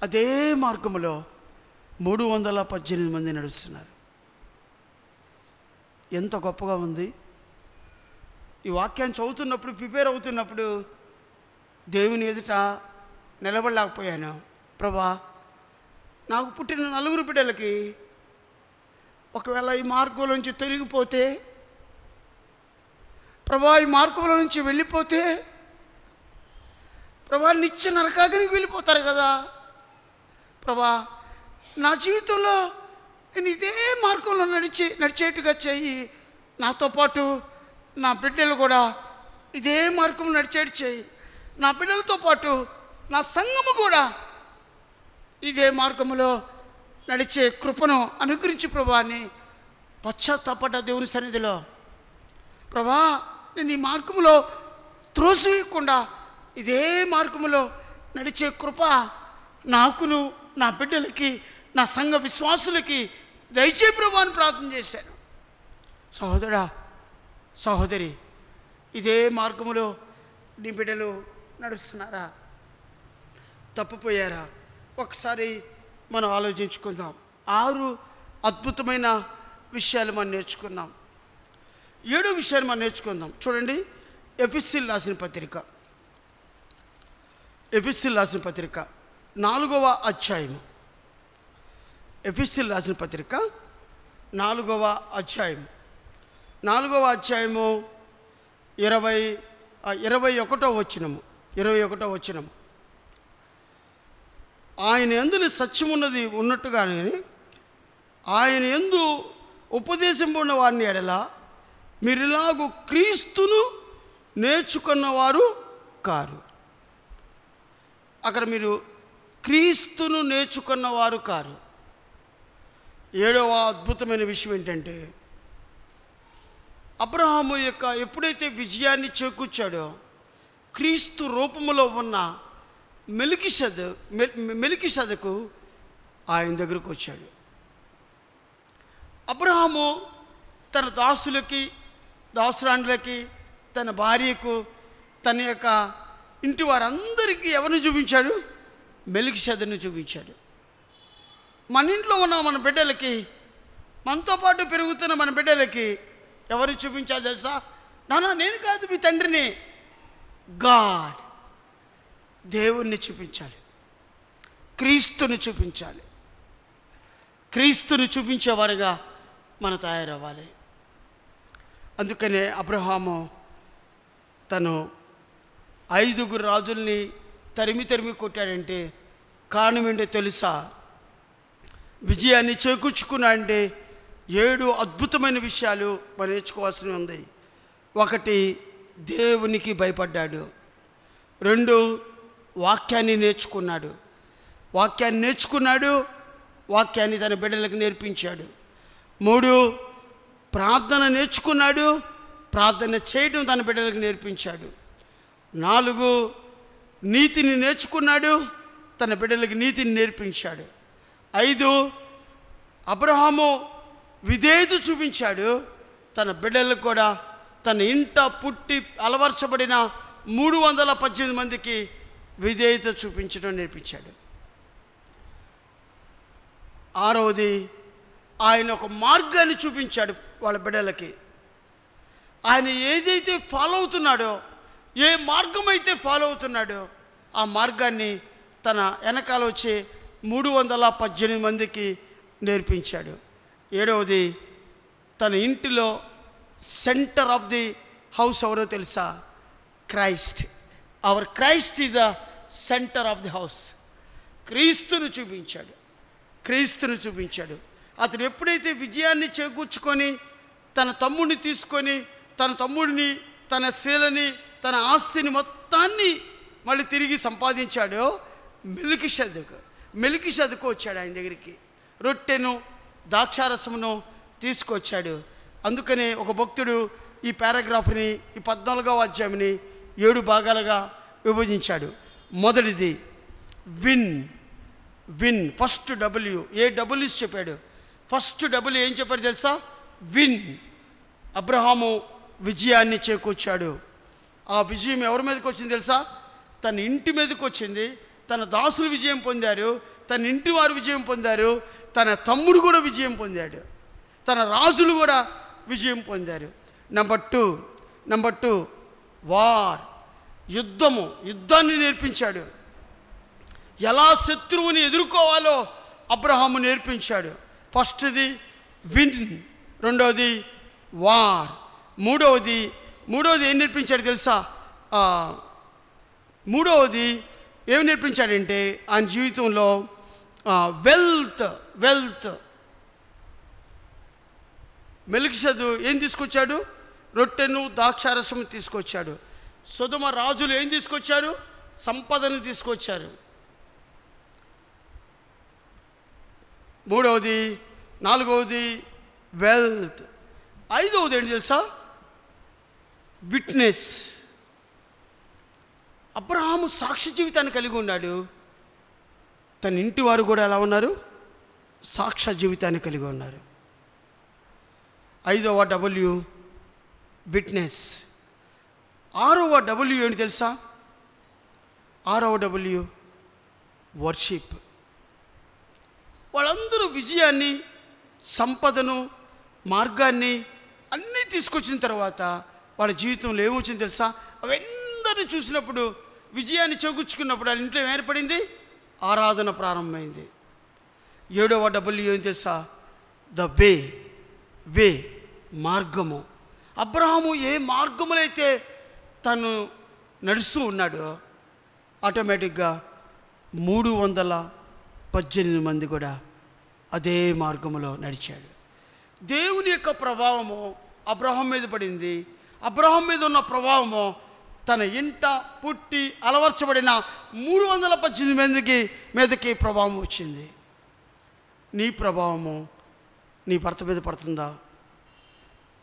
అదే మార్గంలో మూడు వందల పద్దెనిమిది మంది నడుస్తున్నారు. ఎంత గొప్పగా ఉంది. ఈ వాక్యాన్ని చదువుతున్నప్పుడు ప్రిపేర్ అవుతున్నప్పుడు దేవుని ఎదుట నిలబడలేకపోయాను. ప్రభా నాకు పుట్టిన నలుగురు బిడ్డలకి ఒకవేళ ఈ మార్గంలో నుంచి తొలగిపోతే ప్రభా ఈ మార్గంలో నుంచి వెళ్ళిపోతే ప్రభా నిత్య నరకాగ్నికి వెళ్ళిపోతారు కదా. ప్రభా నా జీవితంలో నేను ఇదే మార్గంలో నడిచి నడిచేట్టుగా చెయ్యి నాతో పాటు నా బిడ్డలు కూడా ఇదే మార్గం నడిచేటి చేయి. నా బిడ్డలతో పాటు నా సంఘము కూడా ఇదే మార్గములో నడిచే కృపను అనుగ్రహించి ప్రభాని పశ్చాత్తాపడ్డ దేవుని సన్నిధిలో. ప్రభా నేను ఈ మార్గంలో త్రోసివేయకుండా ఇదే మార్గంలో నడిచే కృప నాకును నా బిడ్డలకి నా సంఘ విశ్వాసులకి దయచే ప్రభు అని ప్రార్థన చేశాను. సహోదరా సహోదరి ఇదే మార్గములో నీ బిడ్డలు నడుస్తున్నారా? తప్పిపోయారా? ఒకసారి మనం ఆలోచించుకుందాం. ఆరు అద్భుతమైన విషయాలు మనం నేర్చుకున్నాం. ఏడో విషయాలు మనం నేర్చుకుందాం. చూడండి ఎపిసిల్ రాసిన పత్రిక. ఎపిసిల్ రాసిన పత్రిక. నాలుగవ అధ్యాయము. ఎపిసిల్ రాసిన పత్రిక. నాలుగవ అధ్యాయం నాలుగవ అధ్యాయము ఇరవై ఇరవై ఒకటో వచ్చినము ఇరవై ఒకటో వచ్చినము ఆయన ఎందుని సత్యమున్నది ఉన్నట్టుగానే ఆయన ఎందు ఉపదేశం ఉన్న వారిని ఎడల మీరు ఇలాగూ క్రీస్తును నేర్చుకున్నవారు కారు. అక్కడ మీరు క్రీస్తును నేర్చుకున్నవారు కారు. ఏడవ అద్భుతమైన విషయం ఏంటంటే అబ్రహాము యొక్క ఎప్పుడైతే విజయాన్ని చేకూర్చాడో క్రీస్తు రూపములో ఉన్న మెలికిసద్ మెలికిసదకు ఆయన దగ్గరకు వచ్చాడు. అబ్రహాము తన దాసులకి దాసురాండ్లకి తన భార్యకు తన యొక్క ఇంటి వారందరికీ ఎవరిని చూపించాడు? మెలికిసదను చూపించాడు. మన ఇంట్లో ఉన్న మన బిడ్డలకి మనతో పాటు పెరుగుతున్న మన బిడ్డలకి ఎవరు చూపించాలి తెలుసా? నాన్న నేను కాదు మీ తండ్రిని. గాడ్. దేవుణ్ణి చూపించాలి. క్రీస్తుని చూపించాలి. క్రీస్తుని చూపించేవారుగా మనం తయారవ్వాలి. అందుకనే అబ్రహాము తను ఐదుగురు రాజుల్ని తరిమి తరిమి కొట్టాడంటే కారణం ఏంటో తెలుసా? విజయాన్ని చేకూర్చుకున్నాడంటే ఏడు అద్భుతమైన విషయాలు మనం నేర్చుకోవాల్సి ఉంది. ఒకటి దేవునికి భయపడ్డాడు. రెండు వాక్యాన్ని నేర్చుకున్నాడు. వాక్యాన్ని నేర్చుకున్నాడు వాక్యాన్ని తన బిడ్డలకు నేర్పించాడు. మూడు ప్రార్థన నేర్చుకున్నాడు ప్రార్థన చేయడం తన బిడ్డలకు నేర్పించాడు. నాలుగు నీతిని నేర్చుకున్నాడు తన బిడ్డలకు నీతిని నేర్పించాడు. ఐదు అబ్రహాము విధేయత చూపించాడు. తన బిడ్డలకు కూడా తన ఇంట పుట్టి అలవర్చబడిన మూడు వందల పద్దెనిమిది మందికి విధేయత చూపించడం నేర్పించాడు. ఆరవది ఆయన ఒక మార్గాన్ని చూపించాడు వాళ్ళ బిడ్డలకి. ఆయన ఏదైతే ఫాలో అవుతున్నాడో ఏ మార్గం అయితే ఫాలో అవుతున్నాడో ఆ మార్గాన్ని తన వెనకాల వచ్చే మూడు వందల పద్దెనిమిది మందికి నేర్పించాడు. ఏడవది తన ఇంటిలో సెంటర్ ఆఫ్ ది హౌస్ ఎవరో తెలుసా? Christ. Our Christ is the centre of the house. క్రీస్తును చూపించాడు. క్రీస్తును చూపించాడు. అతడు ఎప్పుడైతే విజయాన్ని చేకూర్చుకొని తన తమ్ముడిని తీసుకొని తన తమ్ముడిని తన స్త్రీలని తన ఆస్తిని మొత్తాన్ని మళ్ళీ తిరిగి సంపాదించాడో మెలికి షదుకు మెలికి షదుకు వచ్చాడు ఆయన దగ్గరికి. రొట్టెను ద్రాక్షారసమును తీసుకొచ్చాడు. అందుకనే ఒక భక్తుడు ఈ పారాగ్రాఫ్ని ఈ పద్నాలుగవ అధ్యాయంని ఏడు భాగాలుగా విభజించాడు. మొదటిది win win first W a డబ్ల్యూస్ చెప్పాడు. ఫస్ట్ డబ్ల్యూ ఏం చెప్పాడు తెలుసా? విన్. అబ్రహాము విజయాన్ని చేకూర్చాడు. ఆ విజయం ఎవరి మీదకి వచ్చింది తెలుసా? తన ఇంటి మీదకి వచ్చింది. తన దాసులు విజయం పొందారు. తన ఇంటి వారు విజయం పొందారు తన తమ్ముడు కూడా విజయం పొందాడు తన రాజులు కూడా విజయం పొందారు. Number two number two war యుద్ధము యుద్ధాన్ని నేర్పించాడు. ఎలా శత్రువుని ఎదుర్కోవాలో అబ్రహాము నేర్పించాడు. ఫస్ట్ది విన్ రెండవది వార్ మూడవది మూడవది ఏం నేర్పించాడు తెలుసా? మూడవది ఏమి నేర్పించాడంటే ఆయన జీవితంలో వెల్త్ వెల్త్ మెలికిసదు ఏం తీసుకొచ్చాడు? రొట్టెను ద్రాక్షారసం తీసుకొచ్చాడు. సుధమ రాజులు ఏం తీసుకొచ్చారు? సంపదను తీసుకొచ్చారు. మూడవది నాలుగవది వెల్త్ ఐదవది ఏంటి తెలుసా? విట్నెస్ అబ్రహాము సాక్షి జీవితాన్ని కలిగి ఉన్నాడు. తన ఇంటి వారు కూడా ఎలా ఉన్నారు? సాక్ష జీవితాన్ని కలిగి ఉన్నారు. ఐదవ డబ్ల్యూ విట్నెస్ ఆరవ డబ్ల్యూ ఏంటి తెలుసా? ఆరవ డబ్ల్యూ వర్షిప్ వాళ్ళందరూ విజయాన్ని సంపదను మార్గాన్ని అన్నీ తీసుకొచ్చిన తర్వాత వాళ్ళ జీవితంలో ఏమొచ్చింది తెలుసా? అవన్నీ చూసినప్పుడు విజయాన్ని చేకూర్చుకున్నప్పుడు వాళ్ళ ఇంట్లో ఏర్పడింది ఆరాధన ప్రారంభమైంది. ఏడవ డబ్ల్యూ ఏం తెలుసా? ద వే వే మార్గము. అబ్రహాము ఏ మార్గములైతే తను నడుస్తూ ఉన్నాడో ఆటోమేటిక్గా మూడు వందల పద్దెనిమిది మంది కూడా అదే మార్గములో నడిచాడు. దేవుని యొక్క ప్రభావము అబ్రహం మీద పడింది. అబ్రహం మీద ఉన్న ప్రభావము తన ఇంట పుట్టి అలవర్చబడిన మూడు వందల పద్దెనిమిది మందికి మీదకి ప్రభావం వచ్చింది. నీ ప్రభావము నీ భర్త మీద పడుతుందా?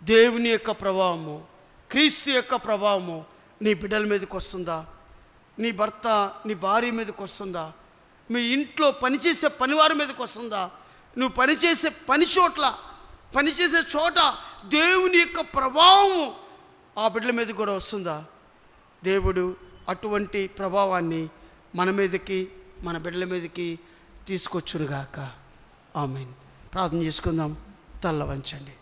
దేవుని యొక్క ప్రభావము క్రీస్తు యొక్క ప్రభావము నీ బిడ్డల మీదకి వస్తుందా? నీ భర్త నీ భార్య మీదకి వస్తుందా? మీ ఇంట్లో పనిచేసే పనివారి మీదకి వస్తుందా? నువ్వు పనిచేసే పని చోట్ల పనిచేసే చోట దేవుని యొక్క ప్రభావము ఆ బిడ్డల మీద కూడా వస్తుందా? దేవుడు అటువంటి ప్రభావాన్ని మన మీదకి మన బిడ్డల మీదకి తీసుకొచ్చునుగాక. ఆమెన్. ప్రార్థన చేసుకుందాం. తల్ల వంచండి